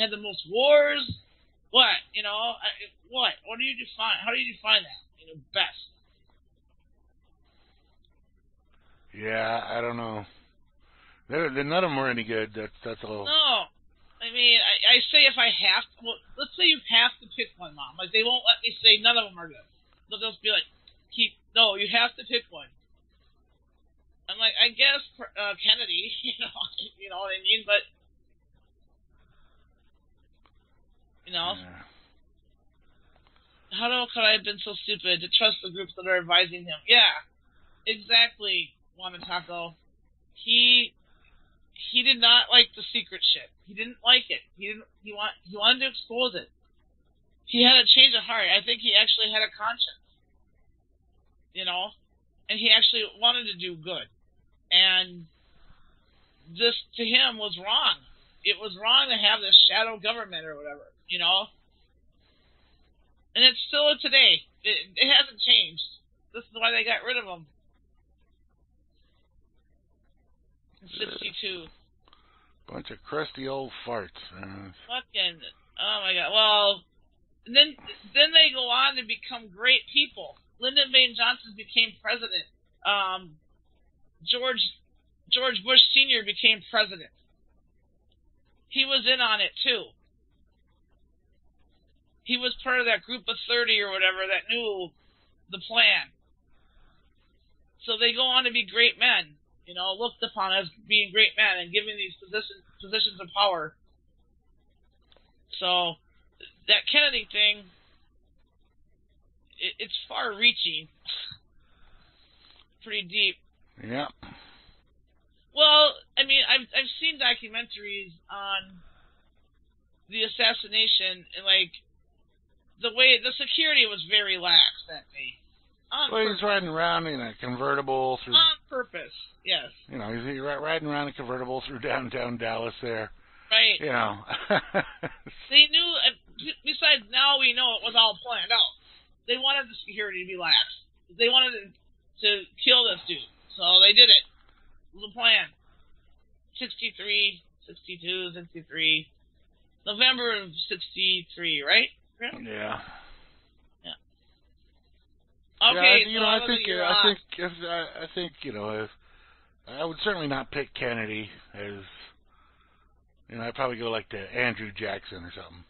had the most wars. What you know? What? What do you define? How do you define that? You know, best. yeah, I don't know. They're, they're, none of them were any good. That's that's a little. No. I mean, I, I say if I have to, well, let's say you have to pick one, Mom. Like, they won't let me say none of them are good. They'll just be like, keep, no, you have to pick one. I'm like, I guess uh, Kennedy, you know, you know what I mean? But, you know, Yeah. how could I have been so stupid to trust the groups that are advising him? Yeah, exactly, Taco. He he did not like the secret shit. He didn't like it. He didn't. He want. He wanted to expose it. He had a change of heart. I think he actually had a conscience. You know, and he actually wanted to do good. And this to him was wrong. It was wrong to have this shadow government or whatever. You know. And it's still today. It, it hasn't changed. This is why they got rid of him. In 62. Bunch of crusty old farts. Uh, Fucking, oh my god. Well, then then they go on to become great people. Lyndon Baines Johnson became president. Um, George George Bush Senior became president. He was in on it too. He was part of that group of thirty or whatever that knew the plan. So they go on to be great men, you know, looked upon as being great men and given these positions positions of power. So that Kennedy thing, it, it's far-reaching, pretty deep. yeah. Well, I mean, I've I've seen documentaries on the assassination and like the way the security was very lax that day. On, Well, purpose. he's riding around in a convertible through. on purpose, yes. You know, he's, riding around in a convertible through downtown Dallas. There. Right. You know. They knew. uh, Besides, now we know it was all planned out. They wanted the security to be lax. They wanted to, to kill this dude, so they did it. It was a plan. 63, 62, 63. November of 63, right? Yeah. Yeah. Okay, yeah, you so know, I I think I off. think if, I, I think you know if I would certainly not pick Kennedy as you know I'd probably go like to Andrew Jackson or something.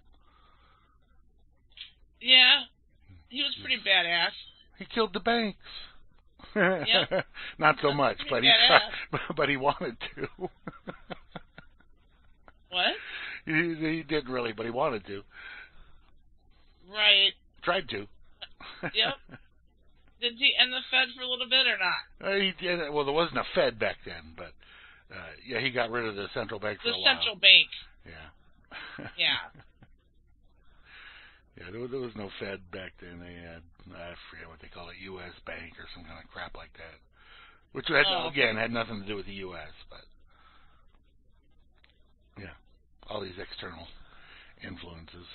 Yeah, hmm. he was pretty badass. He killed the banks. Yeah. not so much, but he tried, but he wanted to. What? he, he didn't really, but he wanted to. Right. Tried to. Yep. Did he end the Fed for a little bit or not? Uh, he did. Well, there wasn't a Fed back then, but uh, yeah, he got rid of the central bank for The a while. central bank. Yeah. Yeah. yeah, there was, there was no Fed back then. They had I forget what they call it, U.S. Bank or some kind of crap like that. Which had, Oh, again had nothing to do with the U.S. But yeah, all these external influences.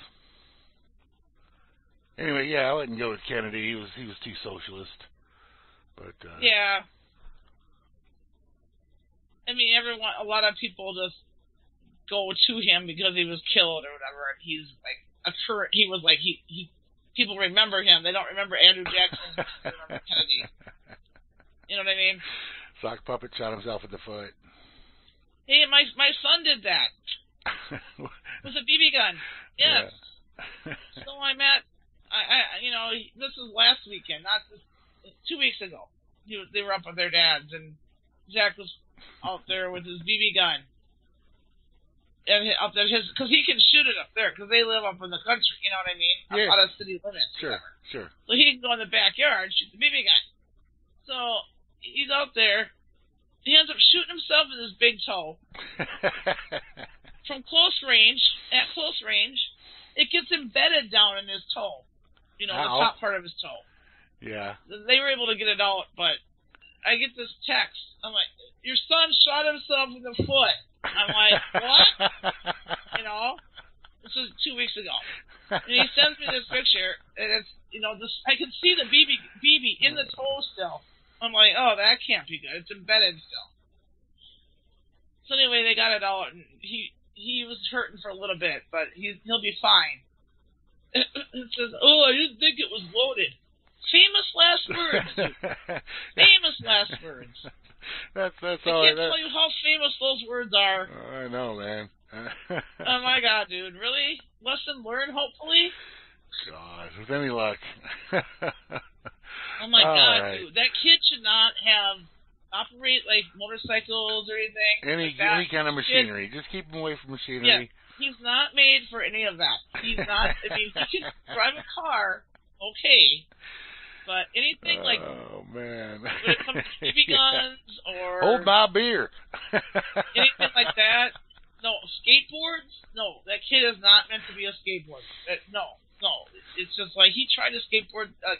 Anyway, yeah, I wouldn't go with Kennedy. He was he was too socialist. But uh, Yeah. I mean, everyone, a lot of people just go to him because he was killed or whatever, and he's like a current. He was like he he. People remember him. They don't remember Andrew Jackson. they remember Kennedy. You know what I mean? Sock puppet shot himself in the foot. Hey, my my son did that with a BB gun. Yes. Yeah. so I'm at, I, I, you know, this was last weekend, not this, two weeks ago. He they were up with their dads, and Zach was out there with his BB gun. And he- up there, his, because he can shoot it up there, because they live up in the country, you know what I mean? Yeah. Out of city limits. Sure, whatever. sure. So he can go in the backyard and shoot the BB gun. So he's out there. He ends up shooting himself in his big toe from close range. At close range, it gets embedded down in his toe. You know, Ow. the top part of his toe. yeah. They were able to get it out, but I get this text. I'm like, "Your son shot himself in the foot." I'm like, "What?" You know. This was two weeks ago. And he sends me this picture, and it's you know this. I can see the BB BB in the toe still. I'm like, oh, that can't be good. It's embedded still. So anyway, they got it out, and he he was hurting for a little bit, but he he'll be fine. It says, oh, I didn't think it was loaded. Famous last words. famous last words. That's that's I all. can't that, tell you how famous those words are. I know, man. Oh my god, dude! Really? Lesson learned, hopefully. God, with any luck. Oh my All god, right. dude! That kid should not have operate like motorcycles or anything. any like any kind of machinery. Just keep him away from machinery. He's not made for any of that. He's not. I mean, he can drive a car, okay, but anything like oh man. when it comes to BB guns or Hold my beer. anything like that, no skateboards. No, that kid is not meant to be a skateboarder. Uh, no, no. It's just like he tried to skateboard uh,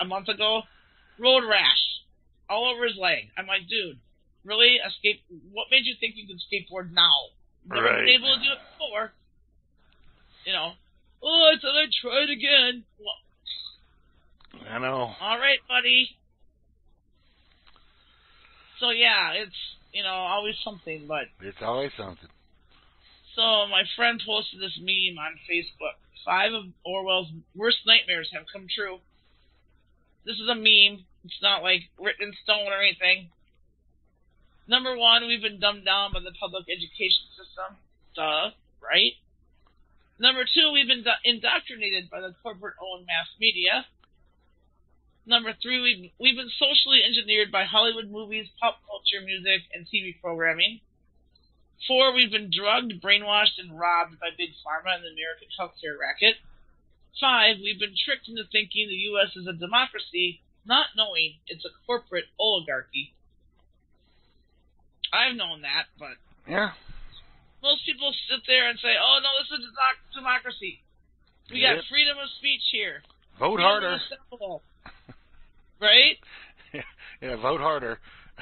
a month ago, road rash all over his leg. I'm like, dude, really? A skate? What made you think you could skateboard now? Never Right. been able to do it before. You know. Oh, I thought I'd try it again. Well, I know. all right, buddy. So yeah, it's you know always something, but It's always something. So my friend posted this meme on Facebook. Five of Orwell's worst nightmares have come true. This is a meme. It's not like written in stone or anything. Number one, we've been dumbed down by the public education system. Duh, right? Number two, we've been do- indoctrinated by the corporate-owned mass media. Number three, we've, we've been socially engineered by Hollywood movies, pop culture, music, and TV programming. Four, we've been drugged, brainwashed, and robbed by Big Pharma and the American healthcare racket. Five, we've been tricked into thinking the U.S. is a democracy, not knowing it's a corporate oligarchy. I've known that, but Yeah. most people sit there and say, oh, no, this is a democracy. We got freedom of speech here. Vote harder. right? yeah, yeah, vote harder.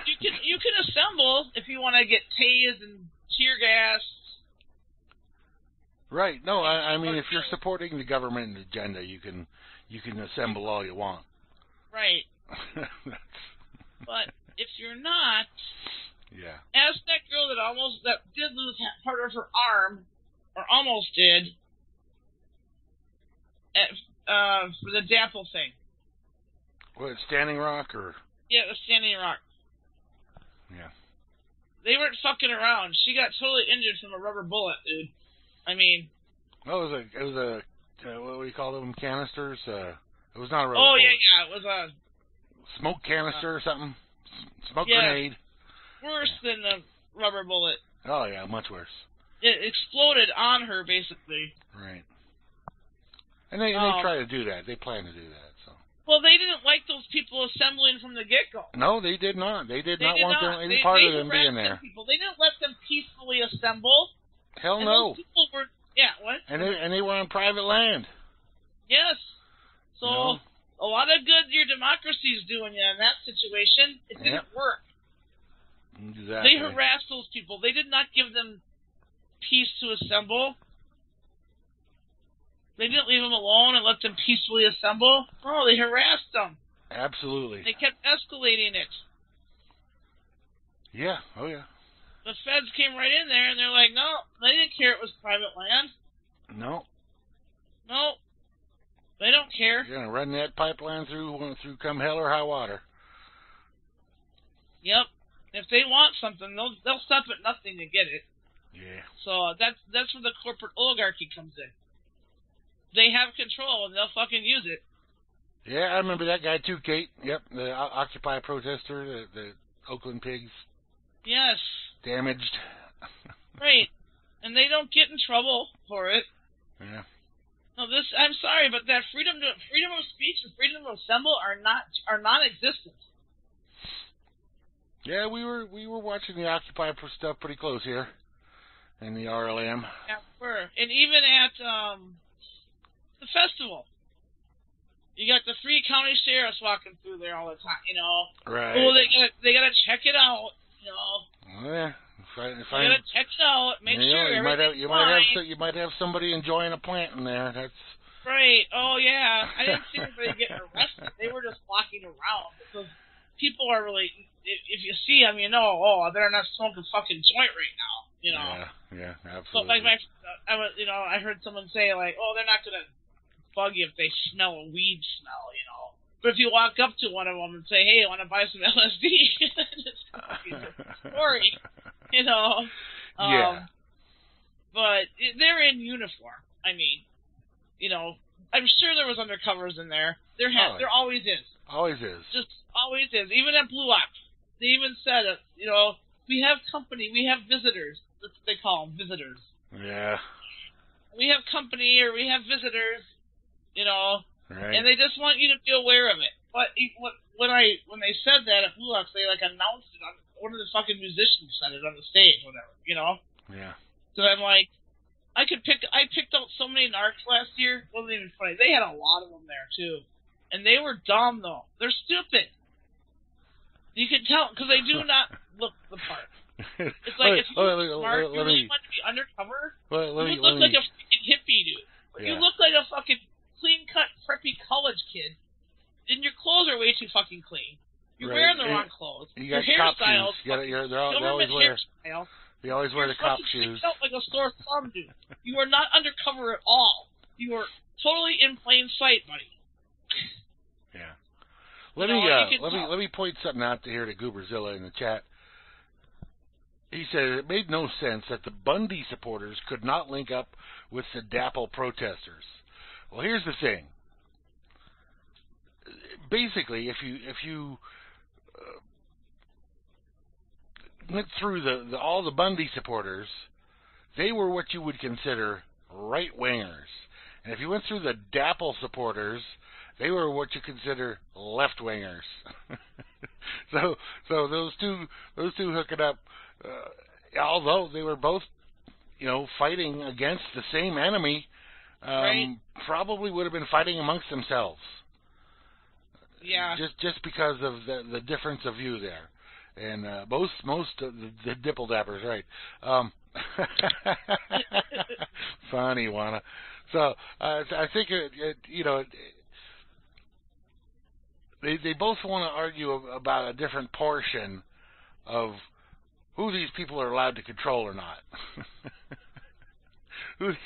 You can you can assemble if you want to get tased and tear gas. Right. No, I, I mean, if you're supporting the government agenda, you can you can assemble all you want. Right. But if you're not, yeah. ask that girl that almost that did lose part of her arm, or almost did, at, uh, for the DAPL thing. What, Standing Rock or Yeah, the Standing Rock. yeah. They weren't fucking around. She got totally injured from a rubber bullet, dude. I mean, Oh, it was a it was a uh, what do you call them canisters? Uh, it was not a rubber oh yeah, bullet. yeah, it was a smoke canister or something. S- Smoke Yeah. grenade. Worse than a rubber bullet. Oh yeah, much worse. It exploded on her, basically. Right. And they and Oh. they try to do that. They plan to do that. So Well, they didn't like those people assembling from the get-go. no, they did not. They did They not did want not. them any they, part they of them being there. People. They didn't let them peacefully assemble. Hell and no. Those people were, yeah, what? And they, and they were on private land. Yes. So No. a lot of good your democracy's doing you in that situation. It didn't Yep. work. Exactly. They harassed those people. They did not give them peace to assemble. They didn't leave them alone and let them peacefully assemble. No, they harassed them. Absolutely. They kept escalating it. Yeah. Oh yeah. The feds came right in there and they're like, no, they didn't care it was private land. No. No, they don't care. You're gonna run that pipeline through through come hell or high water. Yep. If they want something, they'll they'll stop at nothing to get it. Yeah. So that's that's where the corporate oligarchy comes in. They have control and they'll fucking use it. Yeah, I remember that guy too, Kate. Yep, the Occupy protester, the, the Oakland pigs Yes. damaged. Right. And they don't get in trouble for it. yeah. No, this I'm sorry, but that freedom to freedom of speech and freedom to assemble are not are non-existent. Yeah, we were we were watching the Occupy stuff pretty close here, in the RLM. Yeah, were. And even at um the festival, you got the three county sheriffs walking through there all the time. You know, Right. oh they gotta they gotta check it out. You know, Well, yeah. Find, they find, gotta check it out, make you know, sure you might have you might have so- you might have somebody enjoying a plant in there. That's Right. Oh yeah. I didn't see anybody getting arrested. They were just walking around because people are really. If, if you see them, you know. Oh, they're not smoking fucking joint right now. You know. yeah, yeah, But absolutely. like my, I was, you know, I heard someone say like, oh, they're not gonna bug you if they smell a weed smell, you know. But if you walk up to one of them and say, hey, I want to buy some LSD? it's a story, you know. Um, Yeah. But they're in uniform. I mean, you know, I'm sure there was undercovers in there. There has, Oh, there always is. Always is. Just always is. Even at Blue Ops, they even said, it, you know, we have company, we have visitors. That's what they call them, visitors Yeah. we have company or we have visitors, you know, Right. and they just want you to be aware of it. But when I when they said that at Blue Ops, they like announced it on one of the fucking musicians said it on the stage, whatever, you know. yeah. So I'm like, I could pick. I picked out so many narcs last year. It wasn't even funny. They had a lot of them there too, and they were dumb though. They're stupid. You can tell because they do not look the part. It's like if you let, look smart, let- you really me want to be undercover. let, let you me look like me a freaking hippie dude. You look like a fucking clean cut, preppy college kid. And your clothes are way too fucking clean. You're Right. wearing the And wrong clothes. you your got cop hairstyle's shoes. You gotta- you're- they're all- they always hairstyle. They always wear the cop shoes. out like a sore thumb, dude. You are not undercover at all. You are totally in plain sight, buddy. Yeah. Let me uh, let me let me point something out to here to Gooberzilla in the chat. He said it made no sense that the Bundy supporters could not link up with the DAPL protesters. Well, here's the thing. Basically, if you if you uh, went through the, the all the Bundy supporters, they were what you would consider right wingers, and if you went through the DAPL supporters, they were what you consider left wingers. so so those two those two hooking up, uh, although they were both you know fighting against the same enemy, um, Right. probably would have been fighting amongst themselves. Yeah. Just just because of the the difference of view there, and uh, most most of the, the dipple dappers, right? Um, funny, wanna. So uh, I think it, it you know. They they both want to argue about a different portion of who these people are allowed to control or not. who these,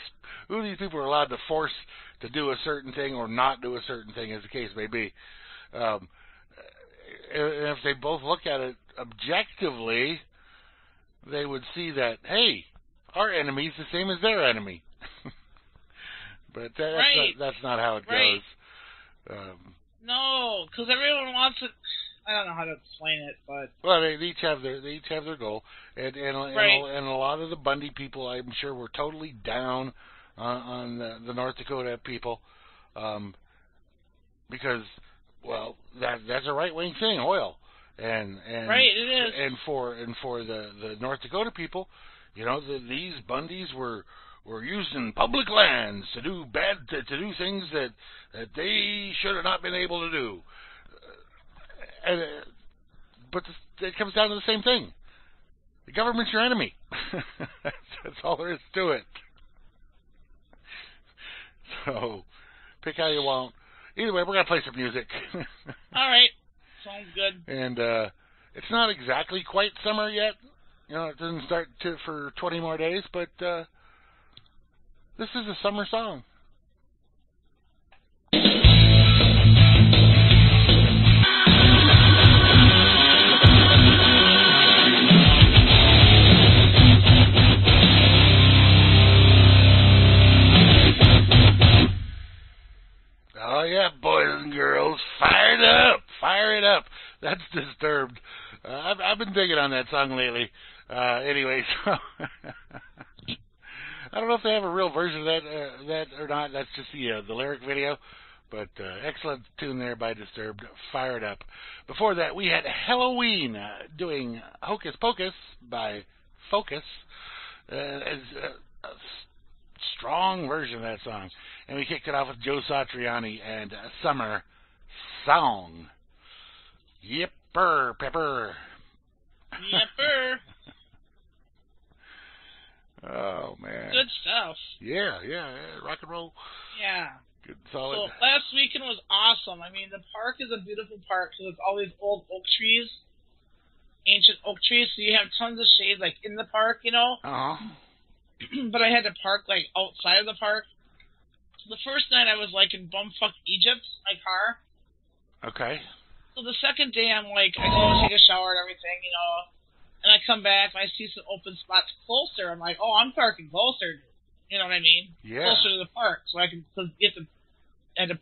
who these people are allowed to force to do a certain thing or not do a certain thing, as the case may be. Um, and if they both look at it objectively, they would see that hey, our enemy's the same as their enemy. but that's, Right. not, that's not how it Right. goes. Um, No, because everyone wants it. I don't know how to explain it, but Well, they each have their they each have their goal, and and and, a, and a lot of the Bundy people, I'm sure, were totally down on, on the, the North Dakota people, um, because well, that that's a right wing thing, oil, and and right, it is. and for and for the the North Dakota people, you know, the, these Bundys were were using public lands to do bad to, to do things that that they should have not been able to do. Uh, and, uh, but this, it comes down to the same thing. The government's your enemy. that's, that's all there is to it. So, pick how you want. Either way, we're gonna play some music. All right, sounds good. And uh it's not exactly quite summer yet. You know, it doesn't start to, for 20 more days, but uh, this is a summer song. Oh yeah, boys and girls, fire it up, fire it up. That's disturbed. Uh, I've I've been digging on that song lately. Uh, anyway, so I don't know if they have a real version of that uh, that or not. That's just the uh, the lyric video. But uh, excellent tune there by Disturbed. Fire it up. Before that, we had Helloween uh, doing Hocus Pocus by Focus. Uh, as a, a strong version of that song. And we kicked it off with Joe Satriani and Summer Song. Yipper pepper. Yipper. Oh man. Good stuff. Yeah, yeah, yeah, rock and roll. Yeah. Good solid. So last weekend was awesome. I mean, the park is a beautiful park because it's all these old oak trees, ancient oak trees. So you have tons of shade, like in the park, you know. Uh huh. but I had to park like outside of the park. The first night I was like in bumfuck Egypt, my car. Okay. So the second day I'm like, I go take a shower and everything, you know, and I come back and I see some open spots closer. I'm like, oh, I'm parking closer. You know what I mean? Yeah. Closer to the park, so I can get the had to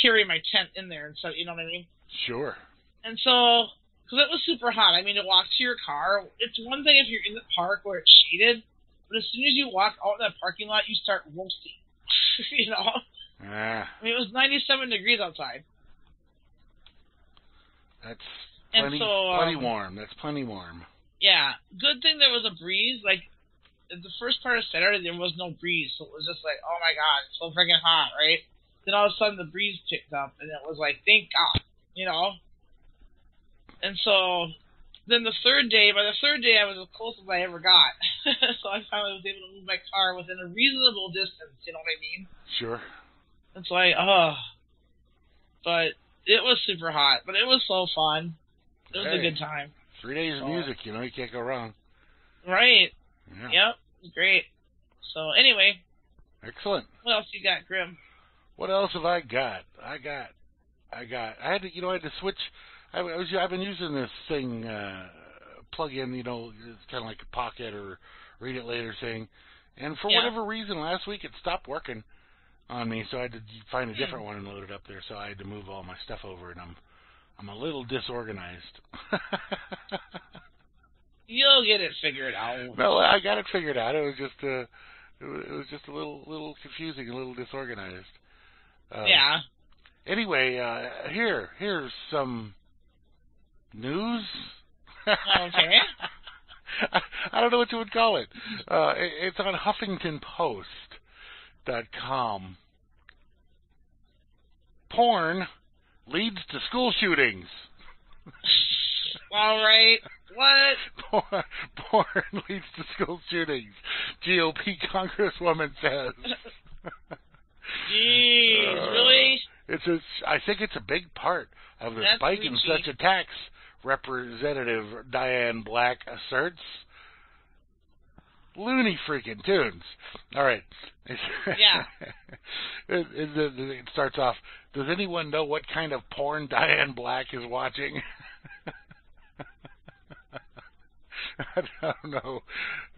carry my tent in there and so you know what I mean. Sure. And so, because it was super hot, I mean, to walk to your car, it's one thing if you're in the park where it's shaded, but as soon as you walk out in that parking lot, you start roasting. you know? Ah, I mean, it was 97 degrees outside. that's And plenty, so, um, plenty warm. That's plenty warm. Yeah, good thing there was a breeze. Like, the first part of Saturday, there was no breeze, so it was just like, oh my god, it's so freaking hot, right? Then all of a sudden the breeze picked up, and it was like, thank God, you know? And so, then the third day, by the third day, I was as close as I ever got. so I finally was able to move my car within a reasonable distance, you know what I mean? Sure. It's like, oh. But it was super hot, but it was so fun. It was a good time. Three days of music, you know, you can't go wrong. Right. Yeah. Yep. Great. So anyway, Excellent. what else you got, Grim? What else have I got? I got, I got. I had to, you know, I had to switch. I was, I've been using this thing, uh, plug-in, you know, it's kind of like a pocket or read it later thing. And for Yeah. whatever reason, last week it stopped working on me, so I had to find a Hmm. different one and load it up there. So I had to move all my stuff over, and I'm, I'm a little disorganized. You'll get it figured out. no, I got it figured out. It was just, uh, it was, it was just a little, little confusing, a little disorganized. Um, yeah. Anyway, uh, here, here's some news. Okay. I, I don't know what you would call it. Uh, it it's on HuffingtonPost.com. Porn leads to school shootings. All right. What? Porn, porn leads to school shootings. GOP Congresswoman says. Jeez, Uh, really? It's a, I think it's a big part of the That's spike in such attacks. Representative Diane Black asserts. Loony freaking tunes. All right. Yeah. it, it, it- starts off. Does anyone know what kind of porn Diane Black is watching? I don't know.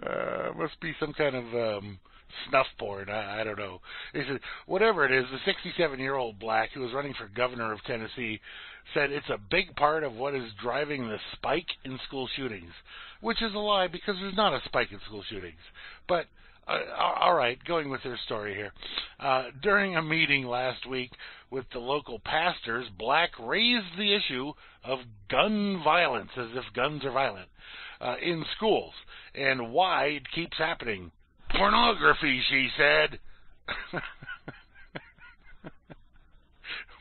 Uh, must be some kind of um, snuff porn. I, I don't know. Said, whatever it is, the 67-year-old black who was running for governor of Tennessee said it's a big part of what is driving the spike in school shootings, which is a lie because there's not a spike in school shootings. But uh, all right, going with their story here. Uh, during a meeting last week with the local pastors, Black raised the issue of gun violence, as if guns are violent, uh, in schools, and why it keeps happening. Pornography, she said.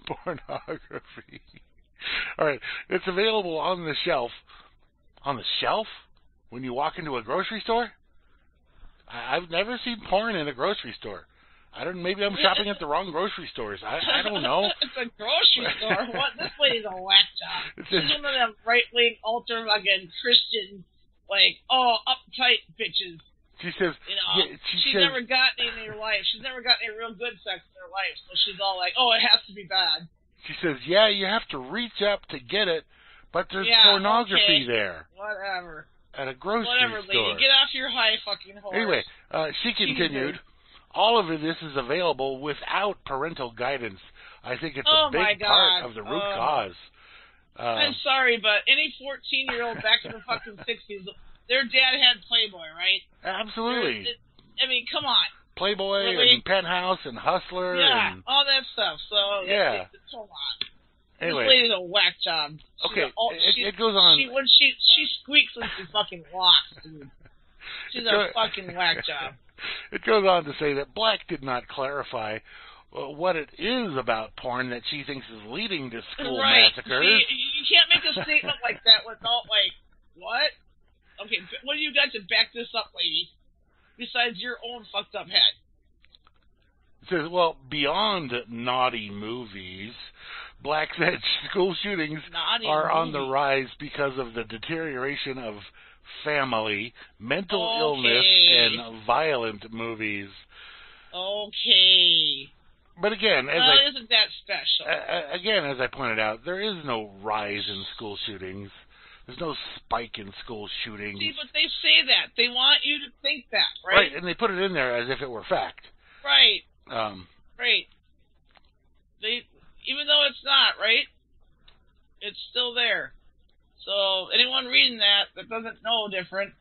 Pornography. All right, it's available on the shelf. On the shelf? When you walk into a grocery store? I- I've never seen porn in a grocery store. I don't. Maybe I'm shopping at the wrong grocery stores. I I don't know. it's a grocery store. What? This lady's a whack job. She's just- one of them right wing ultra fucking Christian, like oh uptight bitches. She says. You know, Yeah, she she's says. never gotten any in her life. She's never gotten any real good sex in her life, so she's all like, oh, it has to be bad. She says, "Yeah, you have to reach up to get it, but there's Yeah, pornography okay. there Whatever. at a grocery Whatever, store." lady. Get off your high fucking horse. Anyway, uh, she continued, all of this is available without parental guidance. I think it's Oh a big part of the root cause. Uh, I'm sorry, but any 14 year old back in the fucking 60s, their dad had Playboy, right? absolutely. It- I mean, come on. Playboy Really? and Penthouse and Hustler Yeah, and all that stuff. So Yeah. it, it, come on. anyway. This lady's a whack job. She's Okay, a- oh, it, she, it goes on. she when she she squeaks when she fucking walks, dude. She's a fucking whack job. It goes on to say that Black did not clarify uh, what it is about porn that she thinks is leading to school right. massacres. See, you can't make a statement like that without like what? Okay, what do you got to back this up, lady? Besides your own fucked up head. It says, well, beyond naughty movies, Black said school shootings Naughty are on the rise because of the deterioration of family, mental Okay. illness, and violent movies. Okay. But again, as Well, I isn't that special. Uh, again, as I pointed out, there is no rise in school shootings. There's no spike in school shootings. See, but they say that. They want you to think that, right? right, and they put it in there as if it were fact. Right. Um, Right. They, even though it's not, right? It's still there. So anyone reading that that doesn't know different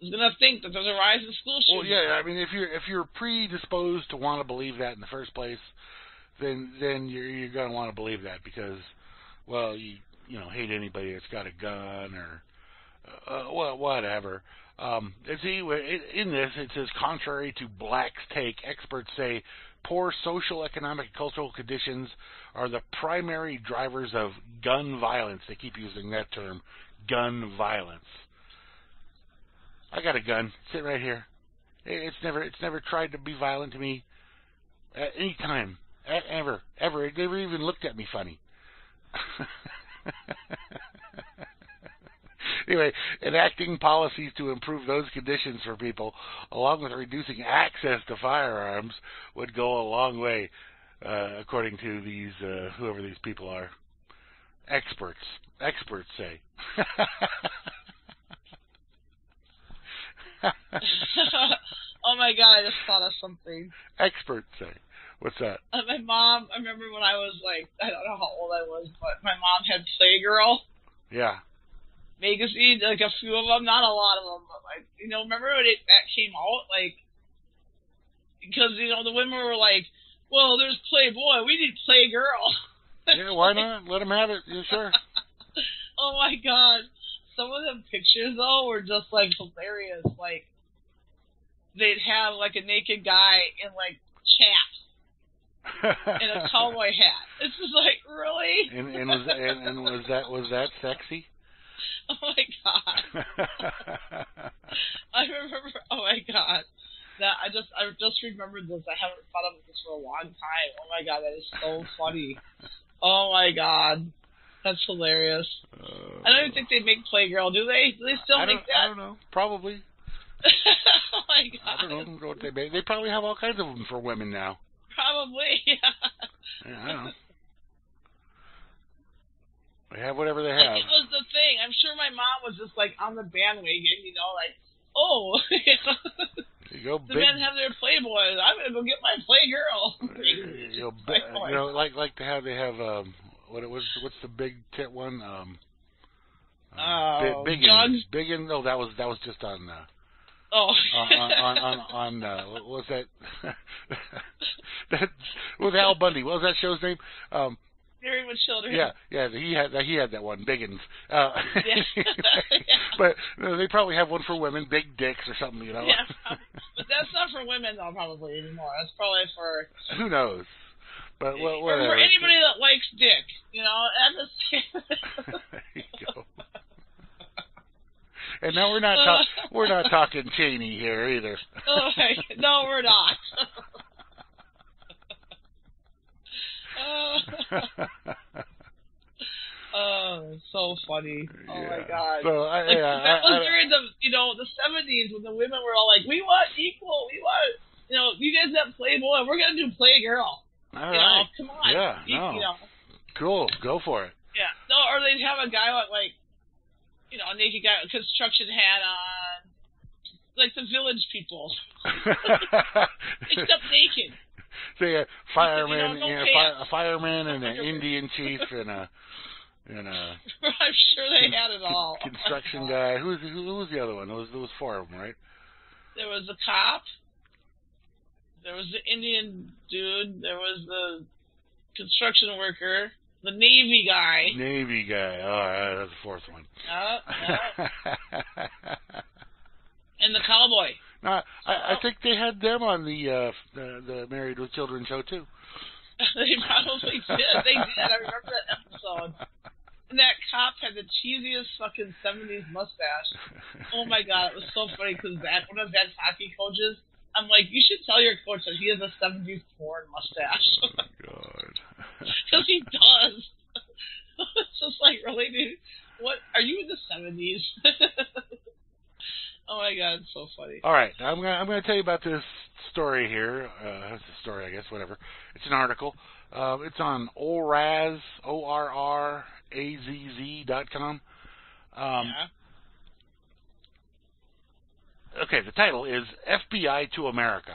is gonna think that there's a rise in school shootings. well, yeah, I mean, if you're if you're predisposed to want to believe that in the first place, then then you're you're going to want to believe that because, well, you you know hate anybody that's got a gun or, uh, well, whatever. Um, in this it says contrary to Black's take, experts say poor social, economic, cultural conditions are the primary drivers of gun violence. They keep using that term, gun violence. I got a gun, sitting right here. It's never, it's never tried to be violent to me at any time, ever, ever. It never even looked at me funny. anyway, enacting policies to improve those conditions for people, along with reducing access to firearms, would go a long way, uh, according to these uh, whoever these people are. Experts, experts say. oh my god, I just thought of something. experts say. What's that? Uh, my mom, I remember when I was like, I don't know how old I was, but my mom had Playgirl Yeah. magazine, like a few of them, not a lot of them, but like, you know, remember when it, that came out? Like, because, you know, the women were like, well, there's Playboy, we need Playgirl. Yeah, why not? Let them have it. Yeah, sure. oh my god. Some of the pictures though were just like hilarious. Like they'd have like a naked guy in like chaps and a cowboy hat. It's just like really? and, and was and, and was that was that sexy? Oh my god. I remember oh my god. That I just I just remembered this. I haven't thought of this for a long time. Oh my god, that is so funny. Oh my god. That's hilarious. I don't even think they make Playgirl, do they? Do they still I make I don't know. Probably. oh my god. I don't know what they make. They probably have all kinds of them for women now. Probably. Yeah, I don't know. They have whatever they Like, have. it was the thing. I'm sure my mom was just like on the bandwagon, you know, like, oh, you go, the big. men have their Playboys. I'm gonna go get my Playgirl. you know, bi- you know, like like to have they have um what it was what's the big tit one um Oh, big Jugs? big and no that was that was just on uh oh. on on on, on uh what was that that with Al Bundy what was that show's name um Married with children. yeah yeah he had he had that one biggins uh Yeah. but uh, they probably have one for women big dicks or something you know Yeah, but that's not for women though, probably anymore. That's probably for who knows but well, for, whatever for anybody that likes dick. You know, I'm just. there you go and now we're not ta- we're not talking Cheney here either. Oh, okay. No, we're not. oh, so funny! Oh my god! So I, like, that I, was I, during the you know the seventies when the women were all like, "We want equal, we want you know you guys that Playboy, we're gonna do Playgirl." All you right. know, come on, yeah, no. You know. cool, go for it. Yeah, no, or they'd have a guy like, like you know, a naked guy with a construction hat on, like the village people, except naked. Say a fireman, You know, no yeah, fi- a fireman and an Indian chief and a and a I'm sure they had it all. construction guy. Who's who, who was the other one? There was there was four of them, right? There was a cop. There was the Indian dude. There was the construction worker. The Navy guy. Navy guy. Oh, that's the fourth one. Uh, yeah. And the cowboy. no, I, I think they had them on the uh the, the Married with Children show too. they probably did. They did. I remember that episode. And that cop had the cheesiest fucking 70s mustache. Oh my god, it was so funny because that one of Zach's hockey coaches, I'm like, you should tell your coach that he has a 70s porn mustache. Oh my God. Because he does. it's just like, really, dude? What? Are you in the 70s? oh my god, it's so funny. All right, I'm gonna I'm gonna tell you about this story here. Uh, it's a story, I guess. Whatever. It's an article. Uh, it's on ORAZ O R R A Z Z dot com. Um, yeah. Okay, the title is FBI to America.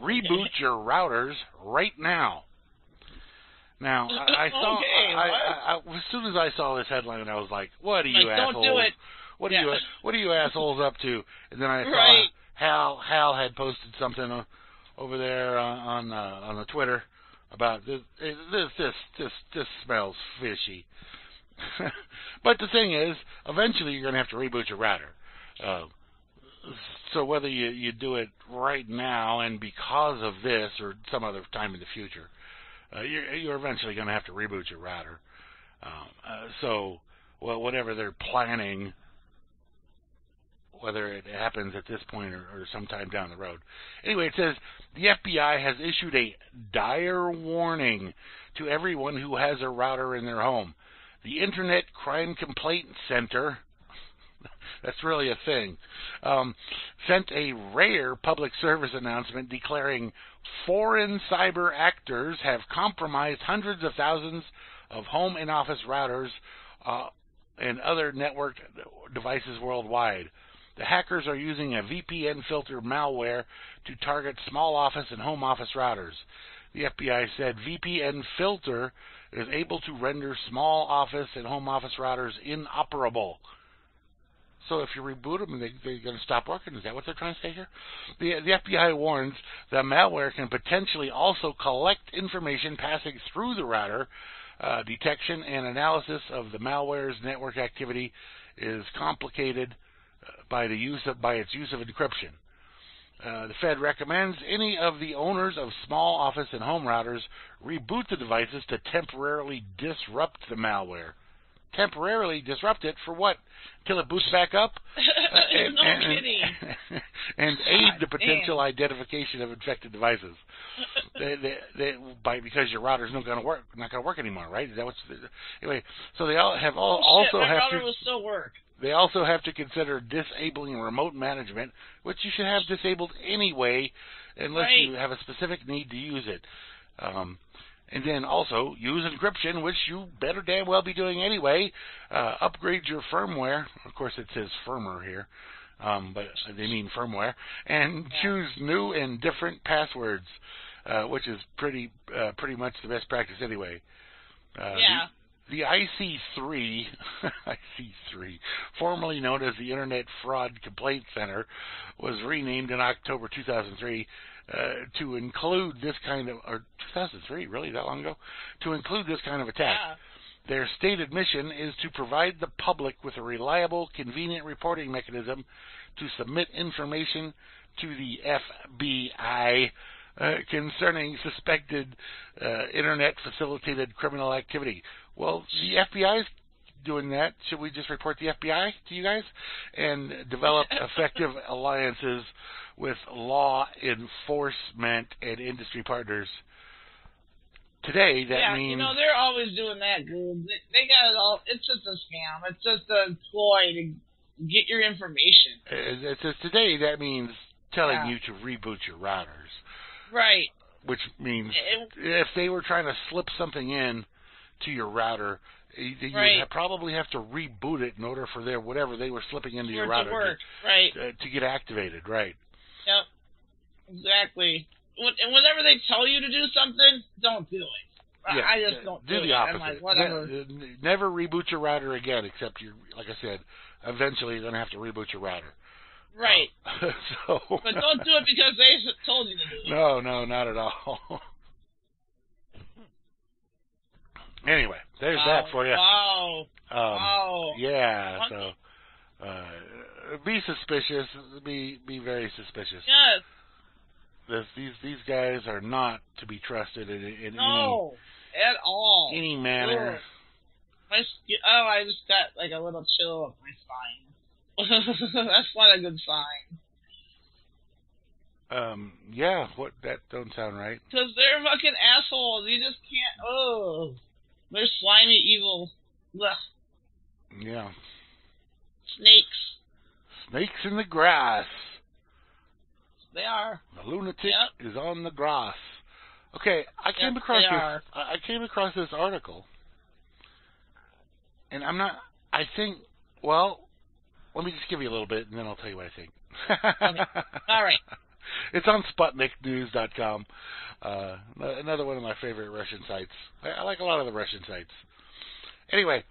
Reboot your routers right now. Now, I, I saw. Okay, I, I, I, as soon as I saw this headline, I was like, "What are you Like, don't assholes? do it. What are Yeah. you? What are you assholes up to?" And then I saw Right. Hal. Hal had posted something over there on on, uh, on the Twitter about this. This this this this smells fishy. but the thing is, eventually you're going to have to reboot your router. Uh, so whether you you do it right now and because of this or some other time in the future, uh, you're you're eventually going to have to reboot your router. Um, uh, so well, whatever they're planning, whether it happens at this point or, or sometime down the road. Anyway, it says the FBI has issued a dire warning to everyone who has a router in their home. The Internet Crime Complaint Center that's really a thing. Um, sent a rare public service announcement declaring foreign cyber actors have compromised hundreds of thousands of home and office routers uh, and other network devices worldwide. The hackers are using a VPN filter malware to target small office and home office routers. The FBI said VPN filter is able to render small office and home office routers inoperable. So if you reboot them, they, they're going to stop working. Is that what they're trying to say here? The, the FBI warns that malware can potentially also collect information passing through the router. Uh, detection and analysis of the malware's network activity is complicated uh, by the use of by its use of encryption. Uh, the Fed recommends any of the owners of small office and home routers reboot the devices to temporarily disrupt the malware. Temporarily disrupt it for what? Until it boots back up? And, no and, kidding. and aid the potential damn. identification of infected devices. they, they, they, by because your router's not going to work, not going to work anymore, right? Is that what's anyway? So they all have all Oh, shit, also have router to will still work. they also have to consider disabling remote management, which you should have disabled anyway, unless you have a specific need to use it. Um, and then also use encryption, which you better damn well be doing anyway. Uh, upgrade your firmware. Of course, it says firmer here, um, but they mean firmware. And choose new and different passwords, uh, which is pretty uh, pretty much the best practice anyway. Uh, yeah. The IC3, IC3, formerly known as the Internet Fraud Complaint Center, was renamed in October 2003 uh, to include this kind of, or 2003, really that long ago, to include this kind of attack. Yeah. Their stated mission is to provide the public with a reliable, convenient reporting mechanism to submit information to the FBI uh, concerning suspected uh, internet facilitated criminal activity. Well, the FBI is doing that. Should we just report the FBI to you guys and develop effective alliances with law enforcement and industry partners? today that yeah, means you know they're always doing that, dude. They, got it all. It's just a scam. It's just a ploy to get your information. it it says today that means telling Yeah. you to reboot your routers, Right. which means It- if they were trying to slip something in to your router, you Right. would probably have to reboot it in order for their whatever they were slipping into your router to work. Right. to, uh, to get activated, right? Yep. Exactly. And whenever they tell you to do something, don't do it. I- Yeah, I just don't do do, the it. opposite. I'm like, whatever. Ne- uh, never reboot your router again, except you're like I said, eventually you're going to have to reboot your router. Right. So. But don't do it because they told you to do it. No, no, not at all. anyway, there's wow. that for you. Wow. Um, wow. Yeah, so uh, be suspicious. Be be very suspicious. Yes. This, these these guys are not to be trusted in, in No. At all. any any manner. Ugh. My oh, I just got like a little chill up my spine. That's not a good sign. Um, yeah, what that don't sound right. Because they're fucking assholes. You just can't. Oh, they're slimy, evil. Ugh. Yeah, Snakes. snakes in the grass. They are. The lunatic Yep. is on the grass. Okay, I came Yep, across this. are. I I came across this article, and I'm not. I think. Well, let me just give you a little bit, and then I'll tell you what I think. All right. It's on SputnikNews.com. Uh, another one of my favorite Russian sites. I, I like a lot of the Russian sites. Anyway,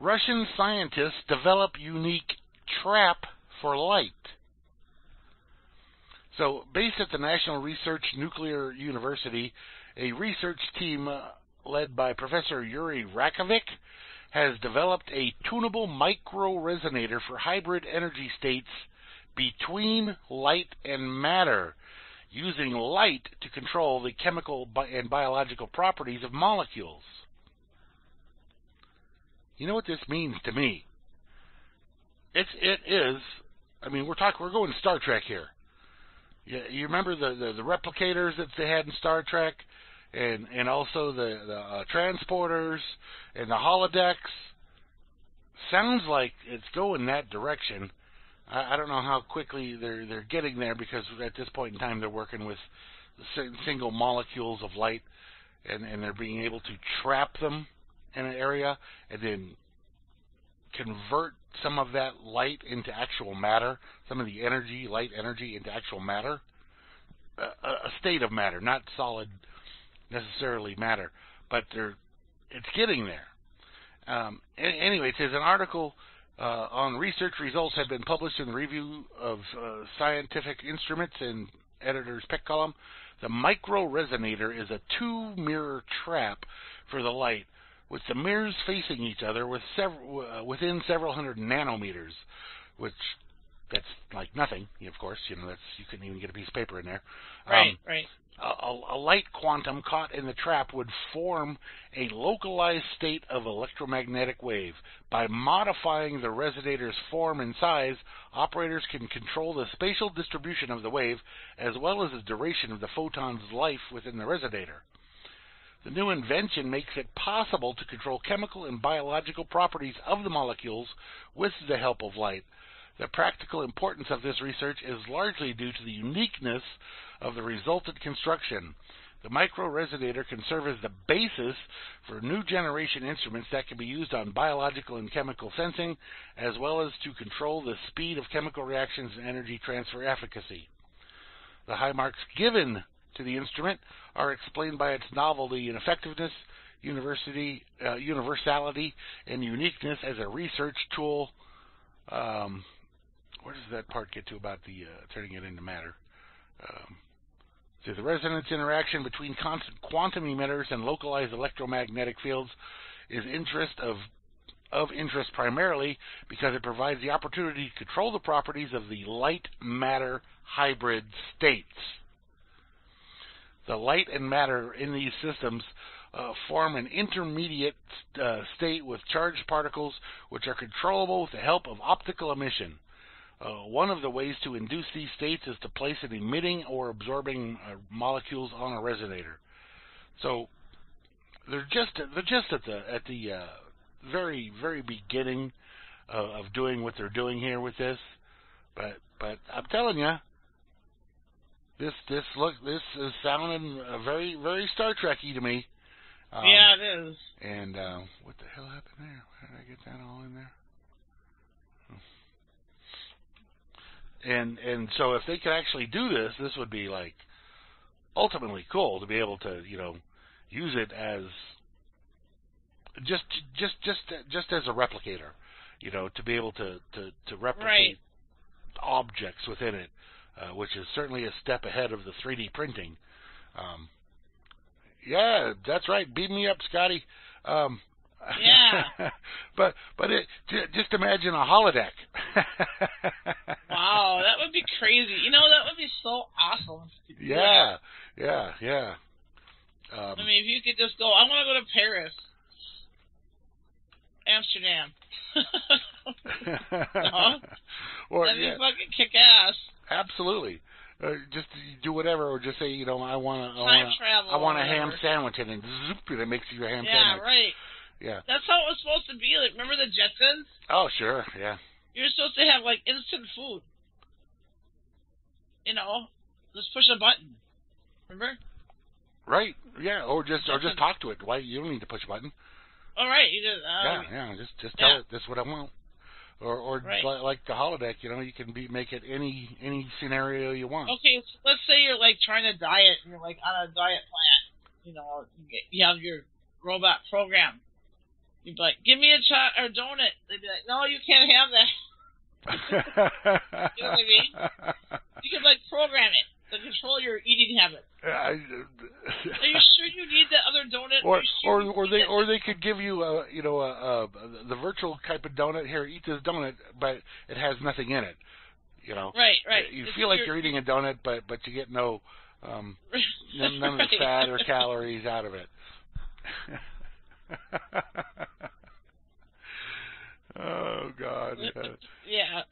Russian scientists develop unique trap for light. So, based at the National Research Nuclear University, a research team uh, led by Professor Yuri Rakovich has developed a tunable micro resonator for hybrid energy states between light and matter, using light to control the chemical and biological properties of molecules. You know what this means to me? It's it is. I mean, we're talking. We're going Star Trek here. You, you remember the, the the replicators that they had in Star Trek, and and also the the uh, transporters and the holodecks. Sounds like it's going that direction. I, I don't know how quickly they're they're getting there because at this point in time they're working with si- single molecules of light, and and they're being able to trap them in an area and then convert some of that light into actual matter, some of the energy, light energy into actual matter, a a state of matter, not solid necessarily matter, but they're it's getting there. Um, anyway, it says an article uh, on research results have been published in the Review of uh, Scientific Instruments and editor's pick column. The micro resonator is a two mirror trap for the light, with the mirrors facing each other with several, uh, within several hundred nanometers, which that's like nothing. Of course, you know that's you couldn't even get a piece of paper in there. Right. Um, right. A, a- light quantum caught in the trap would form a localized state of electromagnetic wave. By modifying the resonator's form and size, operators can control the spatial distribution of the wave as well as the duration of the photon's life within the resonator. The new invention makes it possible to control chemical and biological properties of the molecules with the help of light. The practical importance of this research is largely due to the uniqueness of the resultant construction. The micro resonator can serve as the basis for new generation instruments that can be used on biological and chemical sensing, as well as to control the speed of chemical reactions and energy transfer efficacy. The high marks given to the instrument are explained by its novelty and effectiveness, university, uh, universality, and uniqueness as a research tool. Um, where does that part get to about the uh, turning it into matter? Um, so the resonance interaction between constant quantum emitters and localized electromagnetic fields is interest of of interest primarily because it provides the opportunity to control the properties of the light matter hybrid states. The light and matter in these systems uh, form an intermediate uh, state with charged particles which are controllable with the help of optical emission. Uh, one of the ways to induce these states is to place an emitting or absorbing uh, molecules on a resonator. So, they're just they're just at the at the uh, very very beginning of, of doing what they're doing here with this. But but I'm telling you, this this look this is sounding uh, very very Star Trekky to me. Um, yeah, it is. And uh, what the hell happened there? How did I get that all in there? And and so if they could actually do this, this would be like ultimately cool to be able to you know use it as just just just just as a replicator, you know, to be able to to to replicate Right. objects within it, uh, which is certainly a step ahead of the 3D printing. Um, yeah, that's right. Beam me up, Scotty. Um, Yeah. but but it j- just imagine a holodeck. Wow, that would be crazy. You know, that would be so awesome. if you could do Yeah, yeah, yeah. Um. I mean, if you could just go, I want to go to Paris, Amsterdam. Uh-huh. or That'd yeah, be fucking kick ass. absolutely. Uh, just do whatever, or just say, you know, I want to, I want, travel. I want a ham sandwich, and then zoop, and it makes you a ham Yeah, sandwich. right. Yeah. That's how it was supposed to be. Like, remember the Jetsons? Oh, sure. Yeah. You're supposed to have like instant food. You know, just push a button. Remember? Right. Yeah. Or just, or just talk to it. Why you don't need to push a button. All right, you just. Uh, yeah. Yeah. Just, just tell yeah. it this is what I want. Or, or Right. li- like the holodeck, you know, you can be make it any any scenario you want. Okay, so let's say you're like trying to diet and you're like on a diet plan. You know, you have your robot program. You'd be like, give me a shot or donut. They'd be like, no, you can't have that. You know what I mean? You can like program it to control your eating habits. Are you sure you need that other donut? or sure or or they or they could give you a you know a, a the virtual type of donut here eat this donut but it has nothing in it you know Right, right. you It's feel like your- you're eating a donut but but you get no um none, none of the fat or calories out of it oh god mm, yeah. yeah.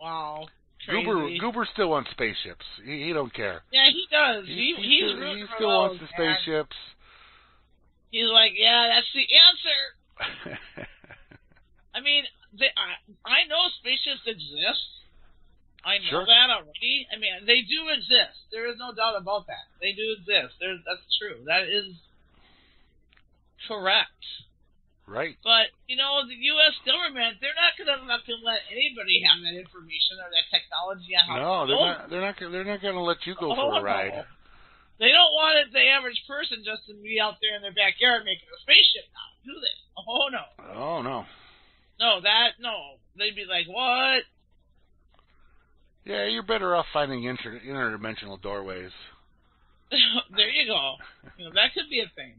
Wow. goober Crazy. goober still wants spaceships he, he don't care Yeah, he does. he, He, he he's still, he still wants the spaceships He's like, yeah, that's the answer. I mean, they, I, I know spaceships exist. I know Sure. that already. I mean, they do exist. There is no doubt about that. They do exist. There's, that's true. That is correct. right But you know, the U.S. government, they're not going to fucking let anybody have that information or that technology on how no they're not they're not they're not going to let you go Oh, for a no. ride They don't want it, the average person just to be out there in their backyard making a spaceship now, do they? Oh no. oh no No, that no. They'd be like, What? Yeah, you're better off finding inter- interdimensional doorways. there you go. You know, that could be a thing.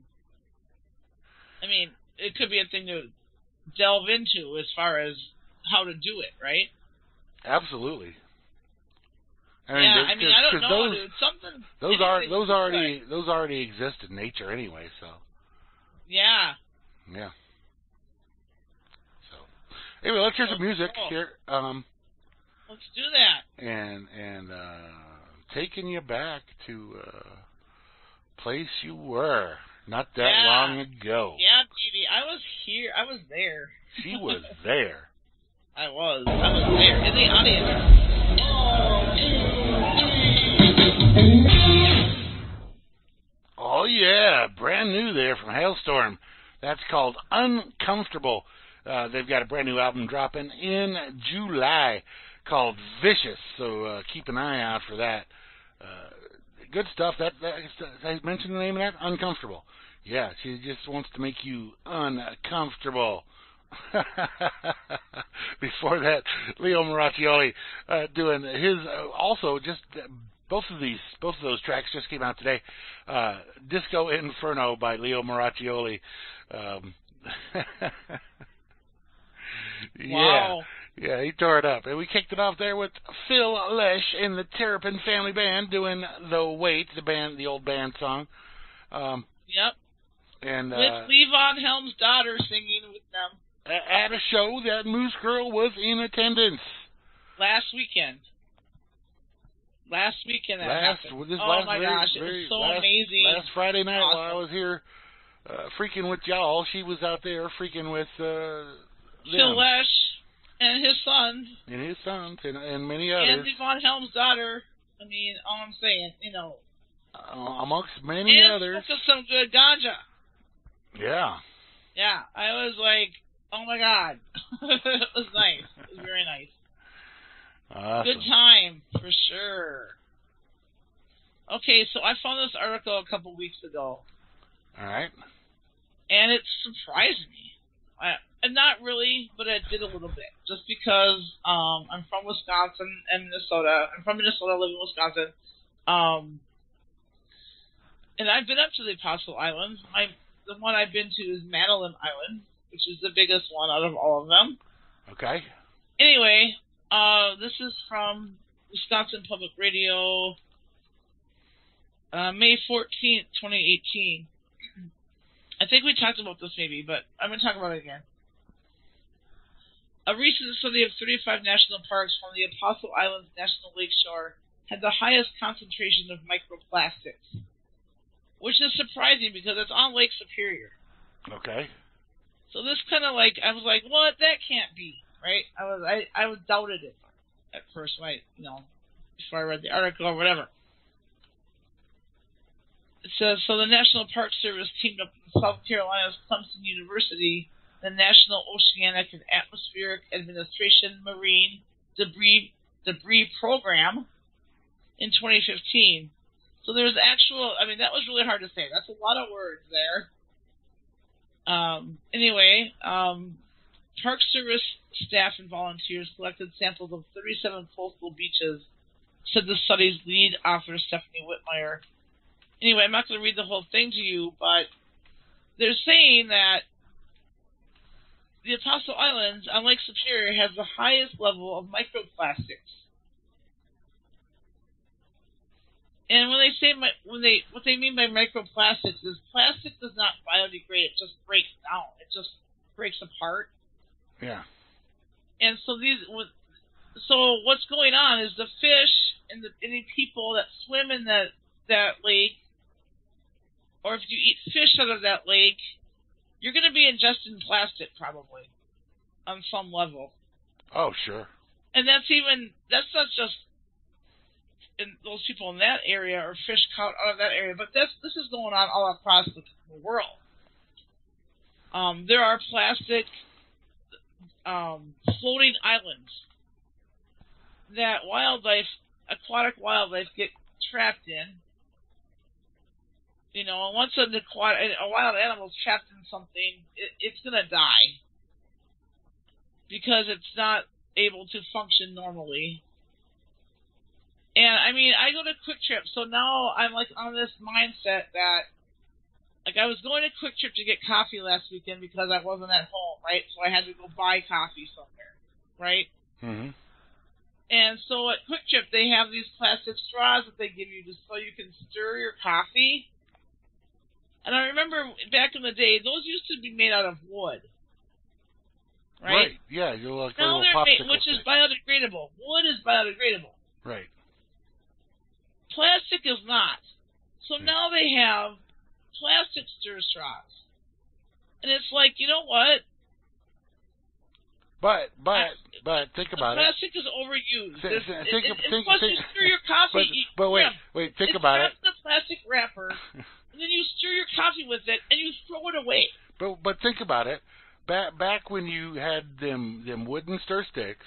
I mean, it could be a thing to delve into as far as how to do it, right? Absolutely. I yeah, I mean, I don't know, those dude. Something. those are those already good. those already exist in nature anyway. So Yeah. yeah. So anyway, let's hear some Oh, music cool. here. Um, Let's do that. and and uh, taking you back to uh, place you were not that Yeah. long ago. Yeah, baby. I was here. I was there. She was there. I was. I was there in the audience. Oh yeah, brand new there from Halestorm. That's called Uncomfortable. Uh, they've got a brand new album dropping in July called Vicious. So uh, keep an eye out for that. Good stuff. That, that I mentioned the name of that Uncomfortable. Yeah, she just wants to make you uncomfortable. Before that, Leo Moracchioli uh, doing his uh, also just uh, both of these both of those tracks just came out today. Uh, Disco Inferno by Leo Moracchioli. Um, yeah, Wow. Yeah, he tore it up, and we kicked it off there with Phil Lesh and the Terrapin Family Band doing "The Wait," the band, the old band song. Um, Yep. and With uh, Levon Helm's daughter singing with them at a show that Moosegurl was in attendance. last weekend. last weekend. That last happened. this oh last my very, gosh, it was so last, amazing. Last Friday night while I was here uh, freaking with y'all, she was out there freaking with uh, Phil them Lesh and his sons and his sons and, and many others, and Devon Helm's daughter. I mean, all I'm saying, you know, uh, amongst many and others. some good ganja. Yeah. Yeah, I was like, oh my god, it was nice. It was very nice. Awesome. Good time for sure. Okay, so I found this article a couple weeks ago, All right. and it surprised me. I, and not really, but I did a little bit, just because um, I'm from Wisconsin and Minnesota. I'm from Minnesota, I live in Wisconsin. Um, and I've been up to the Apostle Islands. I the one I've been to is Madeline Island, which is the biggest one out of all of them. Okay. Anyway, uh, this is from Wisconsin Public Radio, uh, May 14th, 2018. I think we talked about this maybe, but I'm going to talk about it again. A recent study of 35 national parks from the Apostle Islands National Lakeshore had the highest concentration of microplastics, which is surprising because it's on Lake Superior. Okay. So this kind of like I was like, what? That can't be right. I was I I was doubted it at first, when I you know before I read the article or whatever. It says so. The National Park Service teamed up with South Carolina's Clemson University, the National Oceanic and Atmospheric Administration Marine Debris Debris Program in 2015. So there's actual. I mean, that was really hard to say. That's a lot of words there. Um, anyway, um, Park Service staff and volunteers collected samples of 37 coastal beaches, said the study's lead author, Stephanie Whitmire. Anyway, I'm not going to read the whole thing to you, but they're saying that the Apostle Islands on Lake Superior has the highest level of microplastics. And when they say mi- when they what they mean by microplastics is plastic does not biodegrade; it just breaks down. It just breaks apart. Yeah. And so these, so what's going on is the fish and the any people that swim in that that lake, or if you eat fish out of that lake, you're going to be ingesting plastic probably, on some level. Oh, sure. And that's even that's not just in those people in that area or fish caught out of that area, but this this is going on all across the, the world. Um, there are plastic um, floating islands that wildlife, aquatic wildlife, get trapped in. You know, and once an aquatic, a wild animal's trapped in something, it, it's gonna die because it's not able to function normally. And I mean, I go to Kwik Trip, so now I'm like on this mindset that, like, I was going to Kwik Trip to get coffee last weekend because I wasn't at home, right? So I had to go buy coffee somewhere, right? hmm And so at Kwik Trip, they have these plastic straws that they give you just so you can stir your coffee. And I remember back in the day, those used to be made out of wood, right? Yeah, you're like Now little they're made, popsicle which is biodegradable. Wood is biodegradable. Right. Plastic is not. So Hmm. now they have plastic stir straws. And it's like, you know what? But but but think The about it. plastic is overused. Think- It's, think- it, it, think- you think- stir your coffee. But but wait yeah, wait think about it. a plastic wrapper, and then you stir your coffee with it, and you throw it away. But but think about it. Back back when you had them them wooden stir sticks,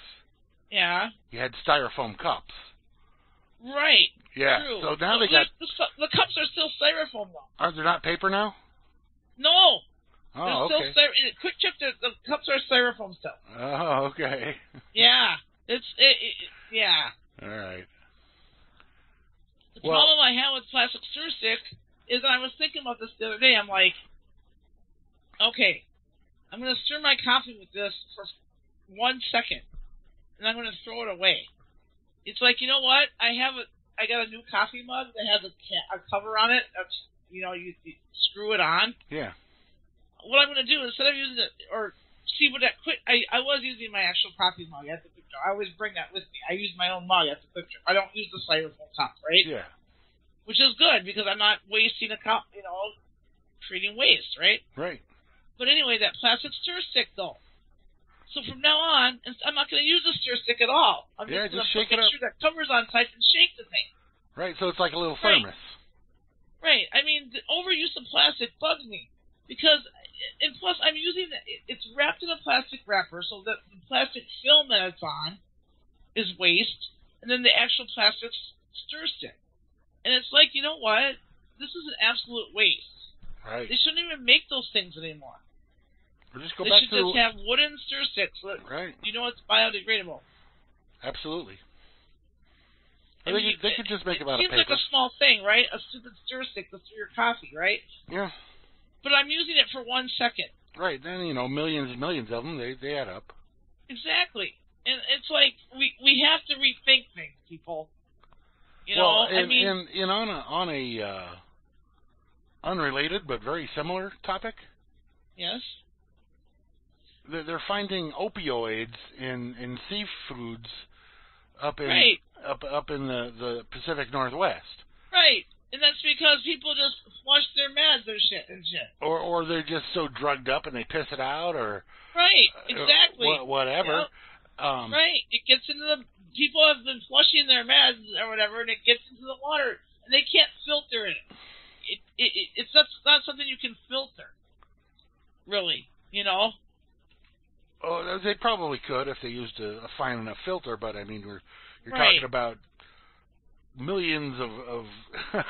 Yeah, you had styrofoam cups. right. Yeah. True. So now they got the, the cups are still styrofoam though. are they not paper now? No, Oh they're okay. still styro- Kwik Trip. The, the cups are styrofoam still. Oh okay. Yeah, it's it, it, yeah. All right. The Well- problem I have with plastic stir sticks is I was thinking about this the other day. I'm like, okay, I'm gonna stir my coffee with this for one second, and I'm gonna throw it away. It's like you know what? I have a I got a new coffee mug that has a, ca- a cover on it. That's you know you, you screw it on. Yeah. What I'm gonna do instead of using it or see what that quick I I was using my actual coffee mug at the quick. I always bring that with me. I use my own mug as a Kwik Trip. I don't use the styrofoam cup, right? Yeah. Which is good because I'm not wasting a cup, you know, creating waste, right? Right. But anyway, that plastic stir stick though. So from now on, I'm not going to use the stir stick at all. I'm Yeah, just going to it up. sure that cover's on tight and shake the thing. Right. So it's like a little Right. thermos. Right. I mean, the overuse of plastic bugs me because, and plus, I'm using it- it's wrapped in a plastic wrapper, so that the plastic film that it's on is waste, and then the actual plastic stir stick. And it's like, you know what? This is an absolute waste. Right. They shouldn't even make those things anymore. We'll just go they back should to just have wooden stir sticks. That right. you know it's biodegradable. Absolutely. I mean, they could just make it them out of paper. seems like a small thing, right? A stupid stir stick to stir your coffee, right? Yeah. But I'm using it for one second. Right. Then you know millions and millions of them. They they add up. Exactly. And it's like we we have to rethink things, people. You know, well, and, I mean, and, and on a on a uh, unrelated but very similar topic, yes, they're, they're finding opioids in in seafoods up in right, up up in the the Pacific Northwest, right. And that's because people just flush their meds and shit and shit. or or they're just so drugged up and they piss it out, or Right, uh, exactly. wha- whatever. Um, right. It gets into the people have been flushing their meds or whatever, and it gets into the water, and they can't filter it. It, it, it it's not, not something you can filter. Really, you know. Oh, they probably could if they used a, a fine enough filter, but I mean, we're you're Right. talking about millions of of,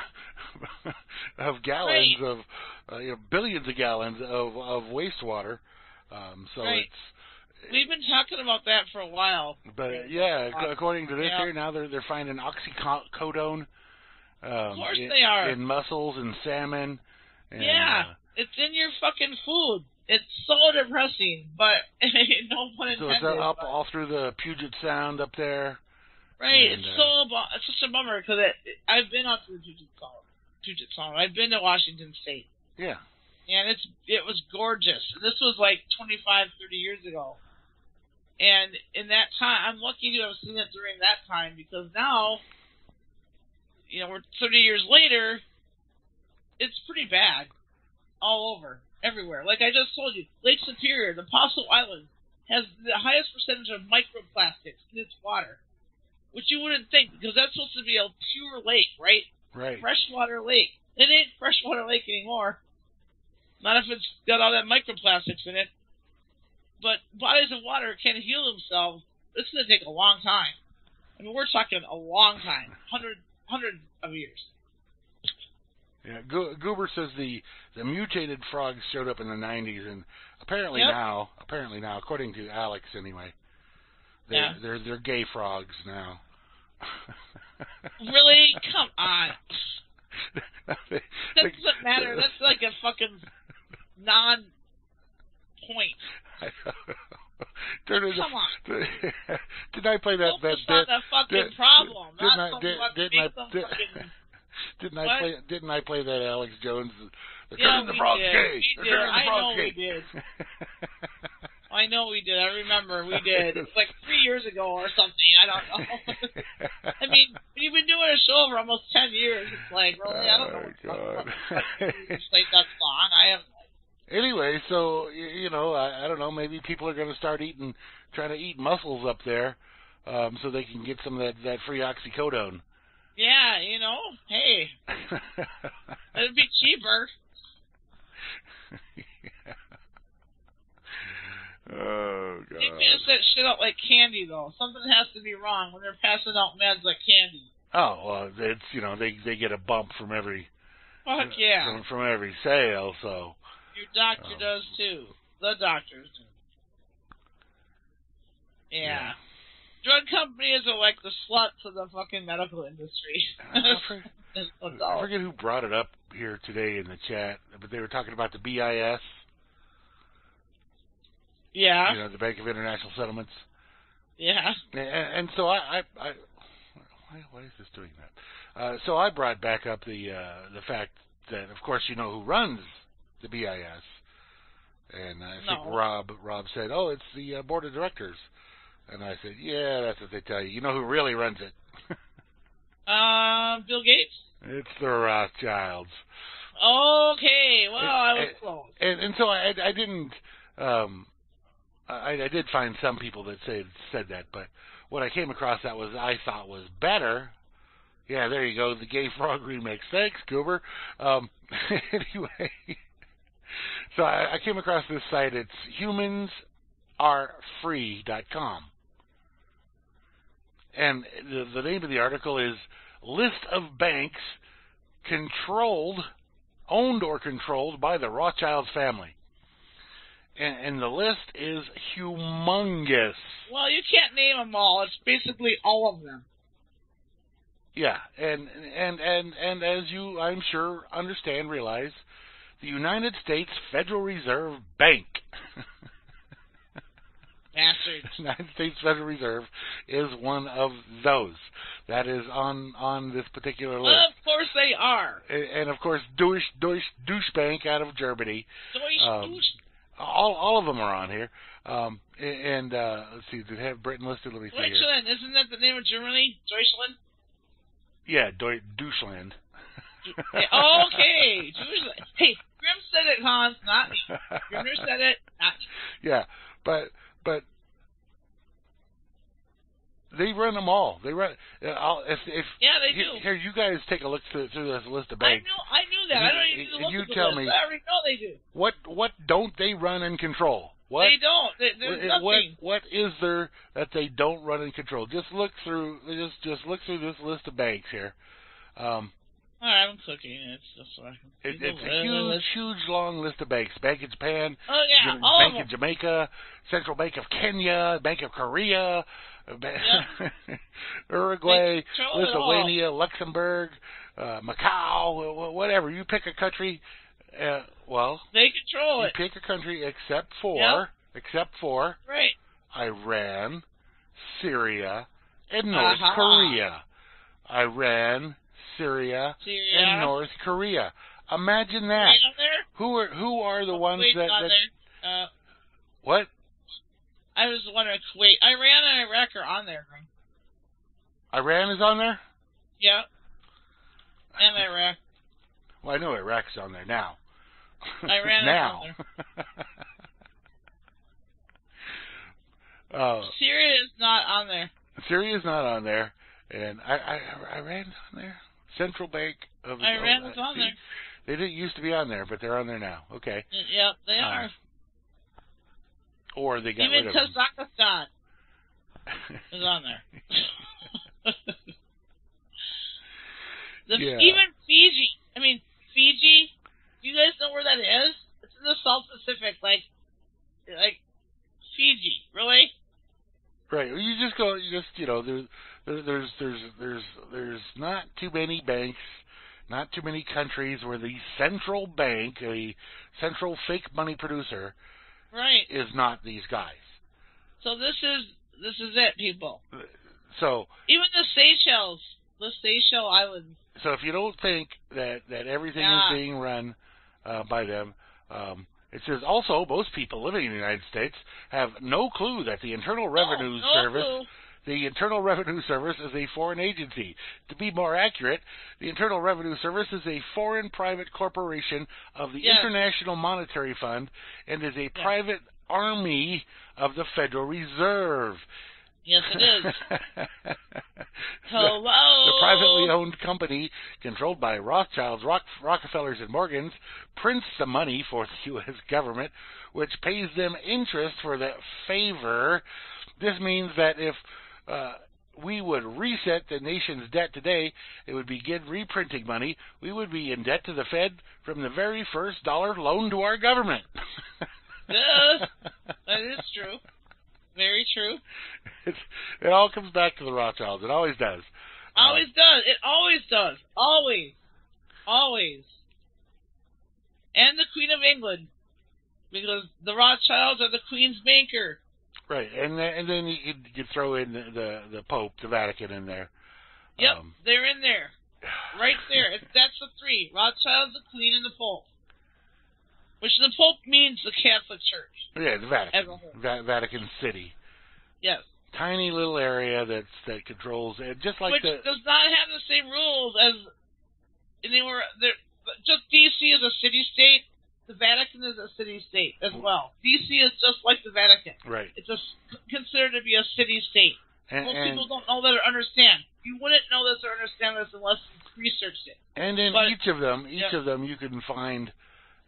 of gallons Right. of uh, you know, billions of gallons of of wastewater. Um, so Right. it's We've been talking about that for a while. but yeah, ac- according to this Yeah. here, now they're they're finding oxycodone. Um, Of course in, they are. in mussels and salmon. And, yeah, uh, it's in your fucking food. It's so depressing, but no pun so intended. it's up but- all through the Puget Sound up there. right, and, it's uh, so bu- it's such a bummer because I've been up the Puget Sound. Puget Sound. I've been to Washington State, Yeah. and it's it was gorgeous. This was like 25, 30 years ago, and in that time, I'm lucky to have seen it during that time because now, you know, we're 30 years later. It's pretty bad, all over, everywhere. Like I just told you, Lake Superior, the Apostle Island, has the highest percentage of microplastics in its water, which you wouldn't think because that's supposed to be a pure lake, right? Right. Freshwater lake. It ain't freshwater lake anymore. Not if it's got all that microplastics in it. But bodies of water can heal themselves. It's going to take a long time. I mean, we're talking a long time, hundred hundred of years. Yeah, Goober says the the mutated frogs showed up in the 90s, and apparently Yep. now, apparently now, according to Alex anyway, they're Yeah. they're, they're gay frogs now. Really? Come on. That doesn't matter. That's like a fucking non Turn it- Come on. Didn't I play that that Focus on bit? the fucking did- problem, didn't I- did- didn't I- did- fucking Didn't I What? play? Didn't I play that Alex Jones? They're Yeah, turning the frogs did. gay. We They're did. turning the I frogs know we did. I know we did. I remember we did. It's like three years ago or something. I don't know. I mean, you've been doing a show for almost ten years. It's like, really, I don't know. Oh, God. played that song. I have. Anyway, so you know, I, I don't know. Maybe people are going to start eating, trying to eat mussels up there, um, so they can get some of that that free oxycodone. Yeah, you know. Hey, it'd be cheaper. oh God. They pass that shit out like candy, though. Something has to be wrong when they're passing out meds like candy. Oh well, it's you know they they get a bump from every Fuck yeah. from, from every sale. So Your doctor Um, does too. The doctors do. Yeah. Yeah. Drug companies are like the sluts of the fucking medical industry. I for- I forget who brought it up here today in the chat, but they were talking about the BIS, Yeah. you know, the Bank of International Settlements. Yeah. And, and so I, I, I why, why is this doing that? Uh, so I brought back up the uh, the fact that, of course, you know who runs the BIS, and I think Rob Rob said, "Oh, it's the uh, board of directors." And I said, yeah, that's what they tell you. You know who really runs it? Uh, Bill Gates. it's the Rothschilds. Okay, well, I was And- close. And and so I I didn't um I I did find some people that said said that, but what I came across that was I thought was better. Yeah, there you go, the Gay Frog remix. Thanks, Goober. Um, anyway, so I, I came across this site. It's humansarefree.com, and the, the name of the article is "List of Banks Controlled, Owned or Controlled by the Rothschild Family." And, and the list is humongous. Well, you can't name them all. It's basically all of them. Yeah, and and and and as you, I'm sure, understand, realize, the United States Federal Reserve Bank, Bastards. United States Federal Reserve, is one of those that is on on this particular list. of course they are. And, and of course, Deutsche Deutsche Deutsche Bank out of Germany. Deutsche, Um, Deutsche, All all of them are on here. Um, and uh, let's see, did they have Britain listed? Let me see here. Deutschland. Isn't that the name of Germany? Deutschland? Yeah, Deu- Deutschland. Okay. Hey, Grim said it, Hans, not me. Grimnir said it, not me. yeah, but but they run them all. They run. uh, I'll, if if Yeah, they do. here, you guys take a look through, through this list of banks. I knew, I knew that. I don't even need to You- look you at the tell list. me- I already know they do. What what don't they run and control? What They don't. They, there's what, what nothing. what is there that they don't run and control? Just look through. Just just look through this list of banks here. Um, All right, I'm cooking. It's just so I can it, it's a list. huge huge long list of banks. Bank of Japan, Oh yeah, Bank them. Jamaica, Central Bank of Kenya, Bank of Korea, uh, Uruguay, They control it all. Lithuania, Luxembourg, uh, Macau, wh- wh- whatever. You pick a country. Uh, well, They control you it. pick a country except for Yep. except for Right. Iran, Syria, and North Uh-huh. Korea. Iran, Syria, Syria. and North Korea. Imagine that. Who are who are the ones Kuwait's that, that there. Uh, what? I was wondering, Wait, Iran, and Iraq are on there. Iran is on there? Yeah. And Iraq. Well, I know Iraq's on there now. Iran is now. on uh, Syria is not on there. Syria is not on there, and I, I, Iran's on there. Central Bank of Iran oh, is on there. They didn't used to be on there, but they're on there now. Okay, Y- Yep, they Uh, are. or they got Even rid of. Kazakhstan is on there. the, Yeah. Even Fiji. I mean, Fiji. Do you guys know where that is? It's in the South Pacific, like Fiji. Really? Right. Well, You just. You know there's there- there's there's there's there's not too many banks, not too many countries where the central bank, a central fake money producer, Right. is not these guys. So this is this is it, people. So Even the Seychelles, the Seychelles Islands. so if you don't think that that everything Yeah. is being run uh, by them. Um, it says also most people living in the United States have no clue that the Internal Revenue no, no Service clue. The Internal Revenue Service is a foreign agency. To be more accurate, the Internal Revenue Service is a foreign private corporation of the Yes. International Monetary Fund and is a private army of the Federal Reserve. Yes, it is. the, Hello. the privately owned company, controlled by Rothschilds, Rock, Rockefellers, and Morgans, prints the money for the U.S. government, which pays them interest for that favor. This means that if uh, we would reset the nation's debt today, it would begin reprinting money. We would be in debt to the Fed from the very first dollar loaned to our government. Yes, that is true. Very true. It's, it all comes back to the Rothschilds. It always does. Always does. It always does. Always. Always. And the Queen of England. Because the Rothschilds are the Queen's banker. Right, and then, and then you could, you could throw in the, the the Pope, the Vatican, in there. Yep, Um, they're in there. Right there. That's the three. Rothschilds, the Queen, and the Pope. Which the Pope means the Catholic Church. yeah, the Vatican, As a whole. Va- Vatican City. Yes. tiny little area that's that controls it, just like which the does not have the same rules as anywhere. There, just DC is a city state. The Vatican is a city state as well. DC is just like the Vatican. right. It's a, considered to be a city state. And, Most and, people don't know that or understand. You wouldn't know this or understand this unless you researched it. and in but- each of them, each yeah. of them, you can find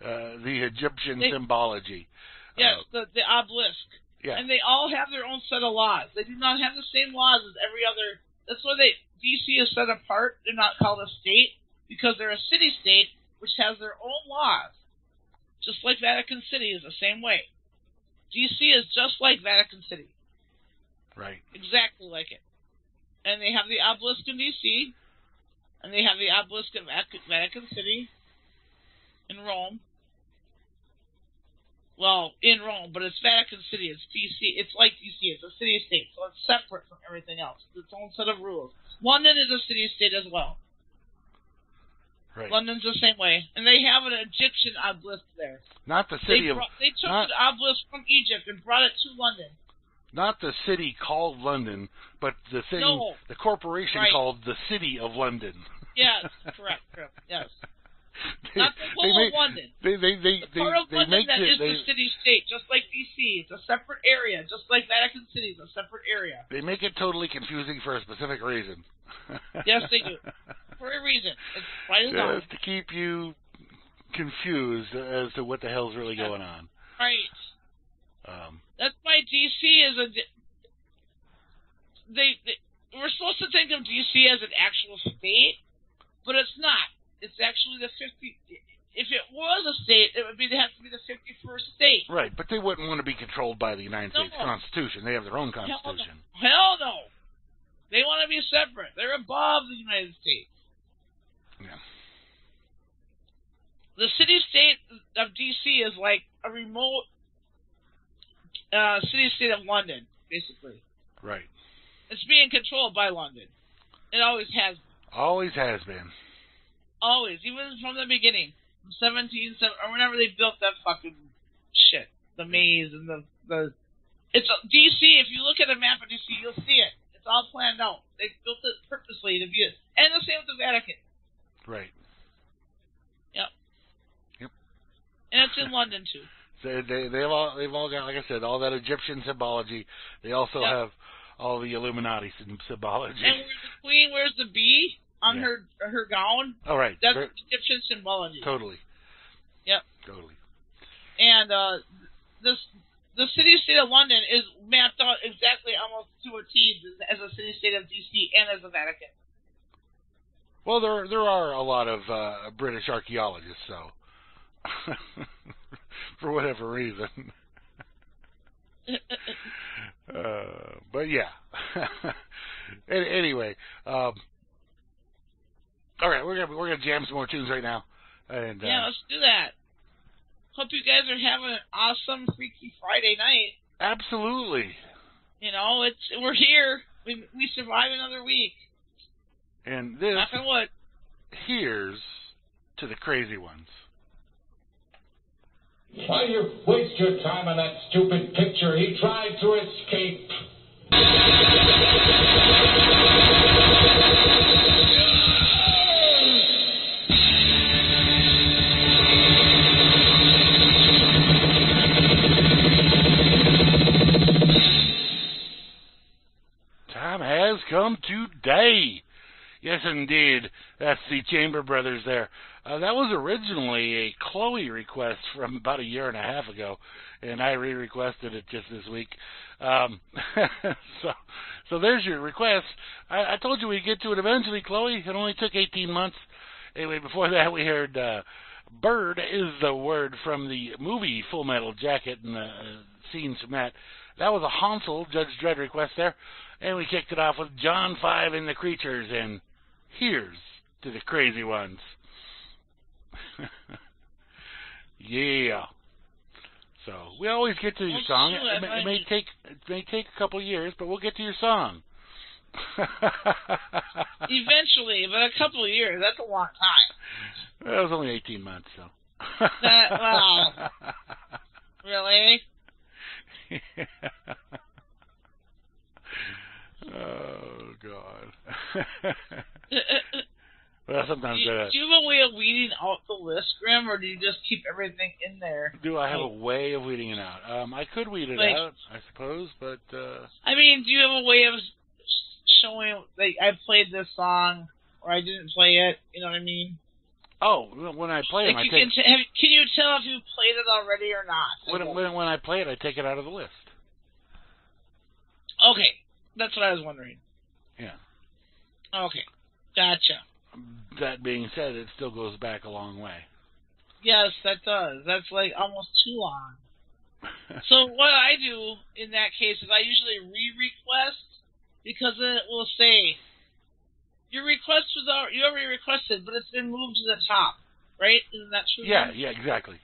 uh, the Egyptian They- symbology. Yes, Uh, the, the obelisk. yeah. And they all have their own set of laws. They do not have the same laws as every other. That's why they DC is set apart. They're not called a state because they're a city state which has their own laws. Just like Vatican City is the same way. DC is just like Vatican City, right. exactly like it. And they have the obelisk in DC, and they have the obelisk in Vatican City, in Rome. Well, in Rome, but it's Vatican City. It's DC. It's like DC. It's a city state, so it's separate from everything else. It's its own set of rules. London is a city state as well. Right. London's the same way, and they have an Egyptian obelisk there. Not the They, city of brought, they took not- the obelisk from Egypt and brought it to London. not the city called London, but the thing No. the corporation Right. called the City of London. Yes, correct, correct. Yes, they, not the they whole make, of London. They they they The they, part of London make that it is they, the city state, just like DC. It's a separate area, just like Vatican City is a separate area. they make it totally confusing for a specific reason. Yes, they do. For a reason. It's right on. Just to keep you confused as to what the hell's really going on. Right. Um, That's why DC is a. They, they we're supposed to think of DC as an actual state, but it's not. It's actually the fifty. If it was a state, it would be it has to be the fifty-first state. right, but they wouldn't want to be controlled by the United No. States Constitution. They have their own Hell no. constitution. Hell no. They want to be separate. They're above the United States. Yeah. The city-state of DC is like a remote uh, city-state of London, basically. Right. It's being controlled by London. It always has. Always has been. Always, even from the beginning, from 17, or whenever they built that fucking shit, the maze and the the. It's a, DC. If you look at a map of DC, you'll see it. It's all planned out. They built it purposely to be it. And the same with the Vatican. Right. Yep. Yep. And it's in London too. They they they've all they've all got like I said all that Egyptian symbology. They also Yeah. have all the Illuminati symbology. And where the queen wears the bee on Yeah. her her gown, all right. that's Ver- Egyptian symbology. totally. Yep. Totally. And uh, this the city state of London is mapped out exactly almost to a T as a city state of DC and as the Vatican. Well, there there are a lot of uh, British archaeologists, so for whatever reason. uh, but yeah. Anyway, um, all right, we're gonna we're gonna jam some more tunes right now, and uh, yeah, let's do that. Hope you guys are having an awesome Freaky Friday night. absolutely. You know, it's we're here. We we survived another week. And this Knock on wood. here's to the crazy ones. Why do you waste your time on that stupid picture? He tried to escape. Time has come today. Yes, indeed. That's the Chambers Brothers there. Uh, that was originally a Chloe request from about a year and a half ago, and I re-requested it just this week. Um, so, so there's your request. I, I told you we'd get to it eventually, Chloe. It only took 18 months. Anyway, before that, we heard uh, "Bird" is the word from the movie Full Metal Jacket and the uh, scenes from that. That was a Hansel Judge Dredd request there. And we kicked it off with John Five and the Creatures and Here's to the Crazy Ones. yeah. So we always get to your Oh, song. It, may, it may take it may take a couple of years, but we'll get to your song. Eventually, but a couple of years, that's a long time. That was only 18 months, so. That- wow. Really? Oh, well, sometimes do, you, uh, do you have a way of weeding out the list, Grim, or do you just keep everything in there? do I have a way of weeding it out? Um, I could weed it Like- out, I suppose, but uh, I mean, do you have a way of showing like I played this song or I didn't play it? You know what I mean? oh, when I play them, Like I take can, t- have, can you tell if you played it already or not? when, when when I play it, I take it out of the list. okay, that's what I was wondering. Yeah. Okay, gotcha. That being said, it still goes back a long way. Yes, that does. That's like almost too long. So what I do in that case is I usually re-request because then it will say your request was already, you already requested, but it's been moved to the top, right? Isn't that true? yeah, yeah, exactly.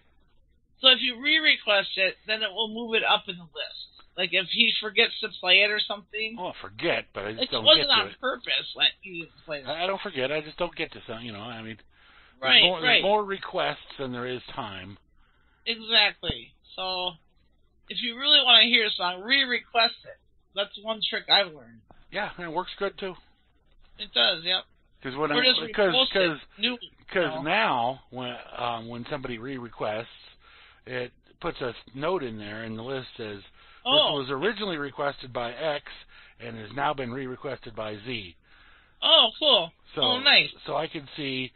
So if you re-request it, then it will move it up in the list. Like if he forgets to play it or something, Oh, forget, but I just it don't wasn't get to on it. purpose that he didn't play it. I don't forget. I just don't get to some. You know, I mean, there's Right, more, right, There's more requests than there is time. exactly. So if you really want to hear a song, re-request it. That's one trick I've learned. Yeah, and it works good too. It does, yep. Because when Or I because because it. Because No. now when um when somebody re-requests, it puts a note in there, and the list says oh, this was originally requested by X and has now been re-requested by Z. oh, cool. So oh, nice. so I can see,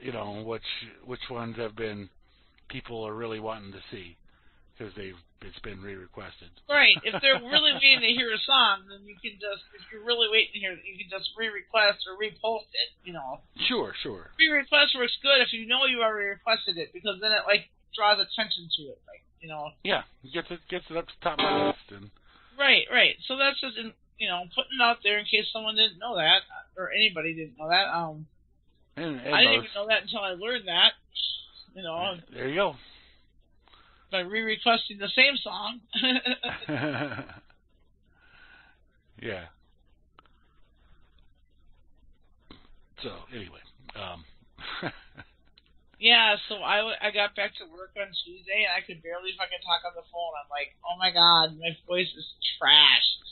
you know, which which ones have been people are really wanting to see because they've it's been re-requested. Right. If they're really waiting to hear a song, then you can just, if you're really waiting to hear it, you can just re-request or repost it, you know. Sure, sure. Re-request works good if you know you already requested it because then it, like, draws attention to it, like, you know. Yeah, gets it gets it up to the top of the list, and Right, right. So that's just, in, you know, putting it out there in case someone didn't know that, or anybody didn't know that. Um, and, and I didn't most- even know that until I learned that, you know, there you go. by re-requesting the same song. yeah. So anyway, um, Yeah, so I, w- I got back to work on Tuesday and I could barely fucking talk on the phone. I'm like, oh my god, my voice is trashed.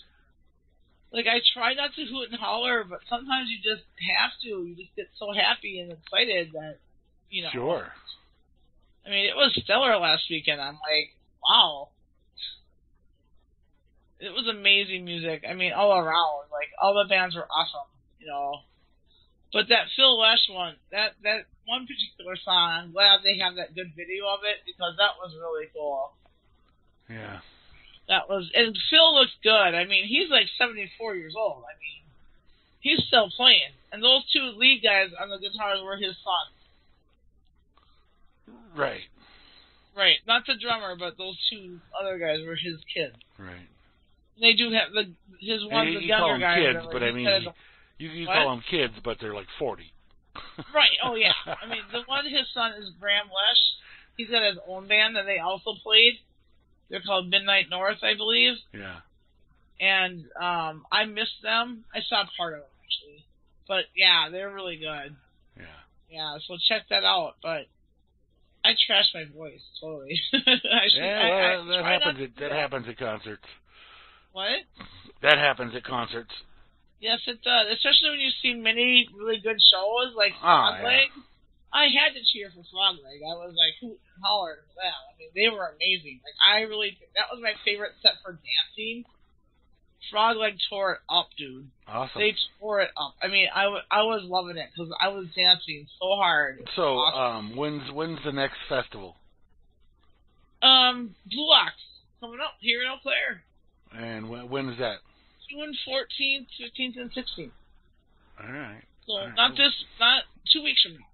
Like I try not to hoot and holler, but sometimes you just have to. You just get so happy and excited that you know. sure. I mean, it was stellar last weekend. I'm like, wow. It was amazing music. I mean, all around. Like all the bands were awesome, you know. But that Phil Lesh one, that that one particular song, I'm glad they have that good video of it because that was really cool. Yeah. That was, and Phil looks good. I mean, he's like 74 years old. I mean, he's still playing. And those two lead guys on the guitars were his sons. Right. Right, not the drummer, but those two other guys were his kids. Right. They do have the his one, the you younger guy. kids, but I mean, you, you What? call them kids, but they're like forty. Right. Oh yeah. I mean, the one his son is Grahame Lesh. He's got his own band that they also played. They're called Midnight North, I believe. yeah. And um, I missed them. I saw part of them actually, but yeah, they're really good. Yeah. Yeah, so check that out. But I trashed my voice totally. I should, Yeah, I, I that happens. to At, do that happens at concerts. What? That happens at concerts. Yes, it does. Especially when you see many really good shows like Oh, Frog yeah. I had to cheer for Frog Leg. I was like hoot and holler for them. I mean, they were amazing. Like I really, that was my favorite set for dancing. Frog Leg tore it up, dude. Awesome. They tore it up. I mean, I, w- I was loving it because I was dancing so hard. so, Awesome. um, when's when's the next festival? Um, Blue Ox coming up here in Eau Claire, And when, when is that? June fourteenth, fifteenth, and sixteenth. All right. So All right, not this, not two weeks from now.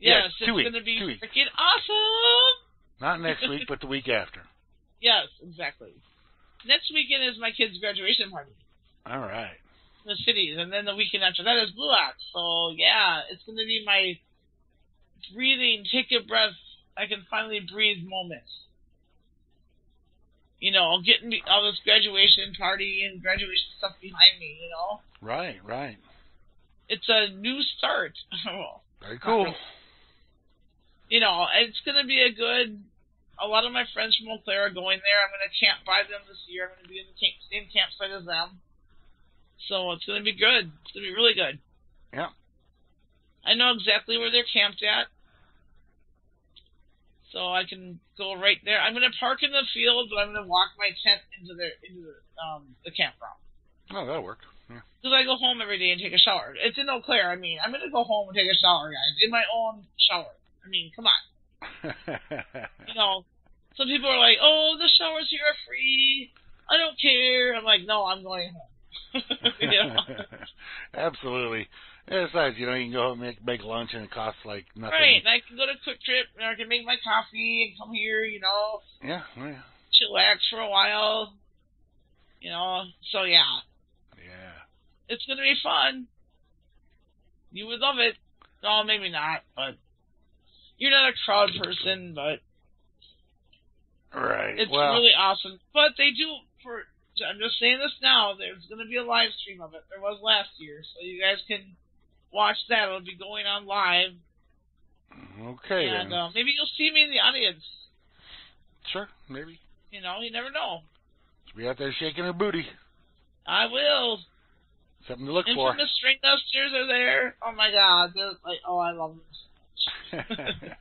Yeah, Yes, two it's weeks, gonna be freaking awesome. Not next week, but the week after. Yes, exactly. Next weekend is my kid's graduation party All right. in the cities, and then the weekend after that is Blue Ox. So yeah, it's gonna be my breathing, take a breath, I can finally breathe moment. You know, getting me- all this graduation party and graduation stuff behind me. You know, Right, right. it's a new start. Very cool. you know, it's gonna be a good. A lot of my friends from Eau Claire are going there. I'm gonna camp by them this year. I'm gonna be in the camp, same campsite as them. So it's gonna be good. It's gonna be really good. Yeah. I know exactly where they're camped at. So I can go right there. I'm gonna park in the field, but I'm gonna walk my tent into the into the um the campground. Oh, that'll work. Yeah. Because I go home every day and take a shower. It's in Eau Claire. I mean, I'm gonna go home and take a shower, guys, in my own shower. I mean, come on. You know, some people are like, "Oh, the showers here are free. I don't care." I'm like, "No, I'm going home." Absolutely. Besides, you know, you can go make, make lunch and it costs like nothing. Right, and I can go to Kwik Trip, and I can make my coffee and come here, you know, Yeah, oh, yeah. chillax for a while. You know, so yeah, Yeah. it's gonna be fun. You would love it. No, maybe not, but you're not a crowd person, but Right. it's well, really awesome. But they do for. I'm just saying this now. There's gonna be a live stream of it. There was last year, so you guys can watch that. It'll be going on live, okay and uh, maybe you'll see me in the audience. sure, maybe. You know, you never know. Be out there shaking her booty. I will. Something to look for. Infamous Stringdusters are there. Oh my god, they're like, oh, I love them.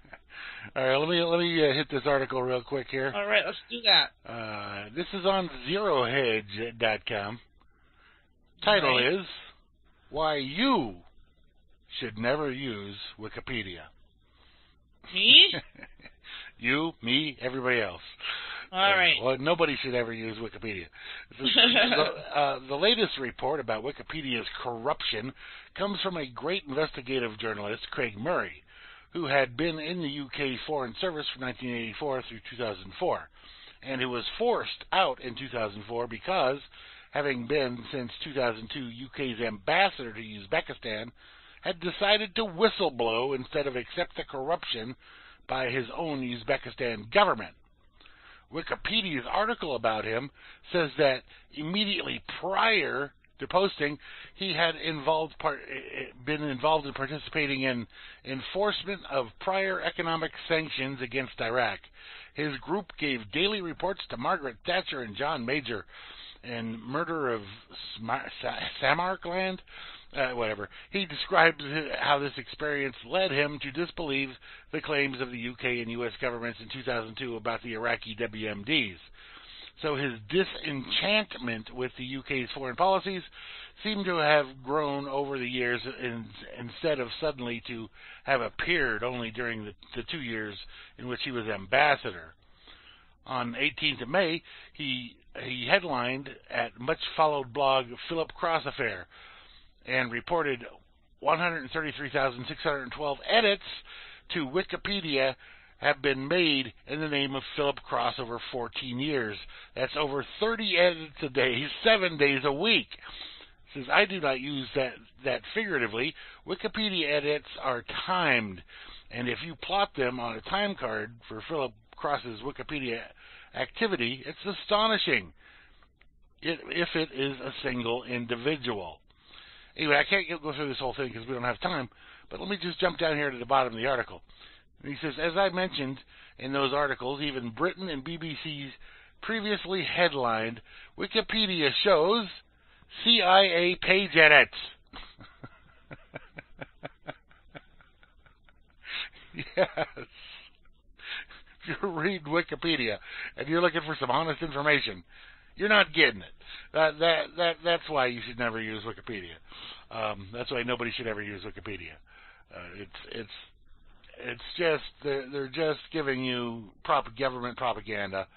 All right, let me let me uh, hit this article real quick here. All right, let's do that. Uh, this is on ZeroHedge.com. Title Right. is Why You Should Never Use Wikipedia. Me? you, me, everybody else. All right. Well, nobody should ever use Wikipedia. The, uh, the latest report about Wikipedia's corruption comes from a great investigative journalist, Craig Murray, who had been in the UK Foreign Service from 1984 through 2004, and who was forced out in 2004 because, having been since 2002 UK's ambassador to Uzbekistan, had decided to whistleblow instead of accept the corruption by his own Uzbekistan government. Wikipedia's article about him says that immediately prior to posting, he had involved part, eh, been involved in participating in enforcement of prior economic sanctions against Iraq. His group gave daily reports to Margaret Thatcher and John Major and murder of Samarkand, uh, whatever. He describes how this experience led him to disbelieve the claims of the UK and US governments in 2002 about the Iraqi WMDs. So his disenchantment with the UK's foreign policies seemed to have grown over the years in, instead of suddenly to have appeared only during the, the two years in which he was ambassador. On 18th of May, he he headlined at much followed blog Philip Cross Affair and reported 133,612 edits to Wikipedia have been made in the name of Philip Cross over 14 years. That's over 30 edits a day, seven days a week. Since I do not use that that figuratively. Wikipedia edits are timed, and if you plot them on a time card for Philip Cross's Wikipedia activity, it's astonishing. If it is a single individual. Anyway, I can't go through this whole thing because we don't have time, but let me just jump down here to the bottom of the article. And he says, as I mentioned in those articles, even Britain and BBC's previously headlined Wikipedia shows CIA page edits. yes. If you read Wikipedia and you're looking for some honest information, you're not getting it. That that that that's why you should never use Wikipedia. Um, that's why nobody should ever use Wikipedia. Uh, it's it's it's just they're they're just giving you prop government propaganda,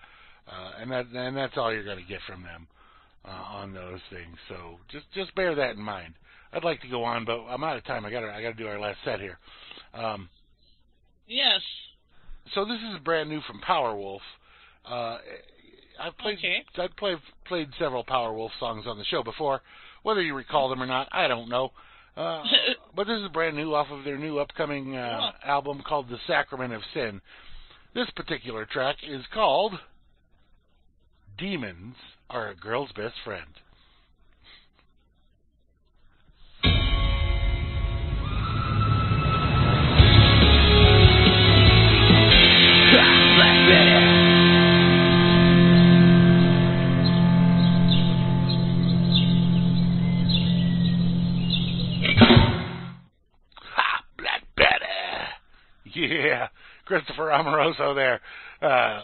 uh, and that and that's all you're going to get from them uh, on those things. So just just bear that in mind. I'd like to go on, but I'm out of time. I got I got to do our last set here. Um, Yes. so this is brand new from Powerwolf. Uh, I've played Okay. I've played played several Powerwolf songs on the show before. Whether you recall them or not, I don't know. Uh, but this is brand new off of their new upcoming uh, album called The Sacrament of Sin. This particular track is called Demons Are a Girl's Best Friend. Christopher Amoroso there, uh,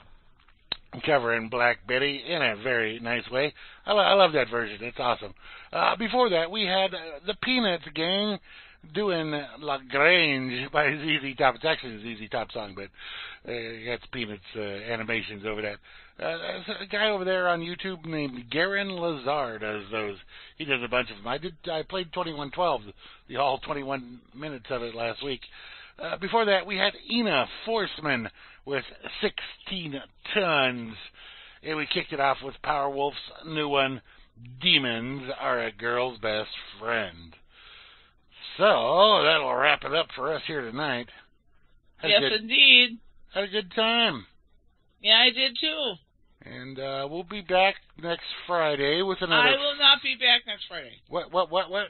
covering Black Betty in a very nice way. I, lo- I love that version. It's awesome. Uh, before that, we had uh, the Peanuts gang doing La Grange by ZZ Top. It's actually a ZZ Top song, but uh, it's Peanuts uh, animations over that. Uh, a guy over there on YouTube named Garren Lazar does those. He does a bunch of them. I did. I played 2112, the all 21 minutes of it last week. Before that, we had Ina Forsman with 16 tons. And we kicked it off with Powerwolf's new one, Demons Are a Girl's Best Friend. So, that'll wrap it up for us here tonight. Had yes, good, indeed. had a good time. Yeah, I did too. And uh, we'll be back next Friday with another. I will not be back next Friday. What? What? What? What?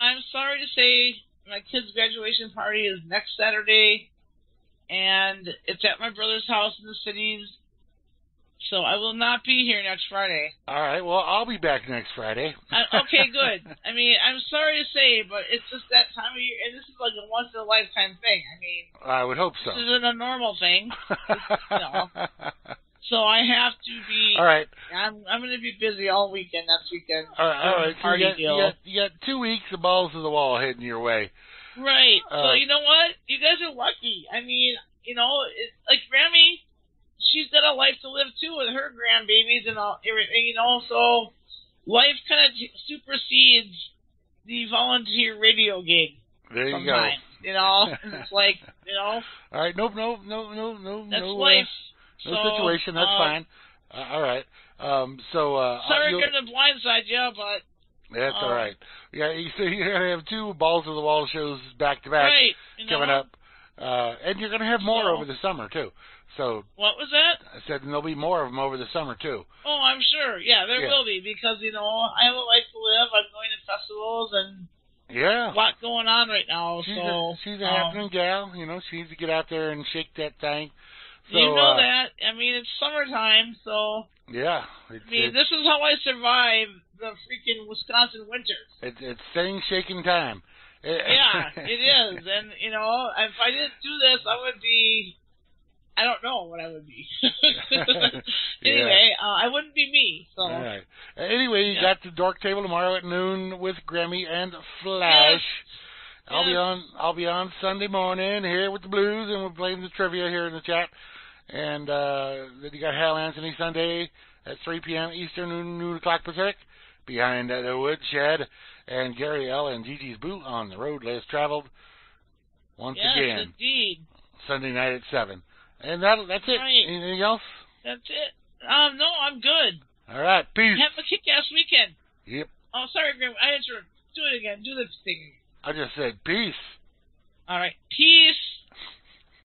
I'm sorry to say my kid's graduation party is next Saturday, and it's at my brother's house in the cities. So I will not be here next Friday. All right. Well, I'll be back next Friday. I, okay, good. I mean, I'm sorry to say, but it's just that time of year, and this is like a once in a lifetime thing. I mean, I would hope so. this isn't a normal thing, know. so I have to be. all right. I'm I'm going to be busy all weekend next weekend. All right. All right. So you, got, you, got, you got two weeks of balls to the wall heading your way. Right. so Uh, you know what? You guys are lucky. I mean, you know, it, like Grammy, she's got a life to live too with her grandbabies and all everything. You know, so life kind of t- supersedes the volunteer radio gig There you sometimes. You know, and it's like you know. All right. Nope. Nope. No. No. No. that's no. life. Uh, no so, situation. That's uh, fine. Uh, all right. Um. So. Uh, Sorry, you'll- I'm to blindside you, but That's uh, all right. Yeah. You so you're gonna have two balls of the wall shows back to back right. You know, coming up, uh, and you're gonna have more So- over the summer too. So What was that? I said there'll be more of them over the summer too. Oh, I'm sure. Yeah, there Yeah. will be because you know I have a life to live. I'm going to festivals and Yeah. a lot going on right now. She's so a she's a um, happening gal. You know, she needs to get out there and shake that thing. So, you know uh, that. I mean, it's summertime, so Yeah. I mean, this is how I survive the freaking Wisconsin winter. it's, it's thing shaking time. Yeah, it is, and you know, if I didn't do this, I would be. I don't know what I would be. anyway, uh, I wouldn't be me. So All right. Anyway, you Yeah. got the Dork Table tomorrow at noon with Grammy and Flash. I'll be on. I'll be on Sunday morning here with the Blues, and we're playing the trivia here in the chat. And uh, then you got Hal Anthony Sunday at 3 p.m. Eastern, noon, noon o'clock Pacific, behind uh, the woodshed. And Gary L. and Gigi's Boot on the road less traveled. Once yes, again, indeed, Sunday night at seven. And that that's it. Right. Anything else? that's it. Um, no, I'm good. All right. Peace. Have a kick-ass weekend. Yep. Oh, sorry, Grim. I answered. Do it again. Do the thing. I just said peace. All right. Peace.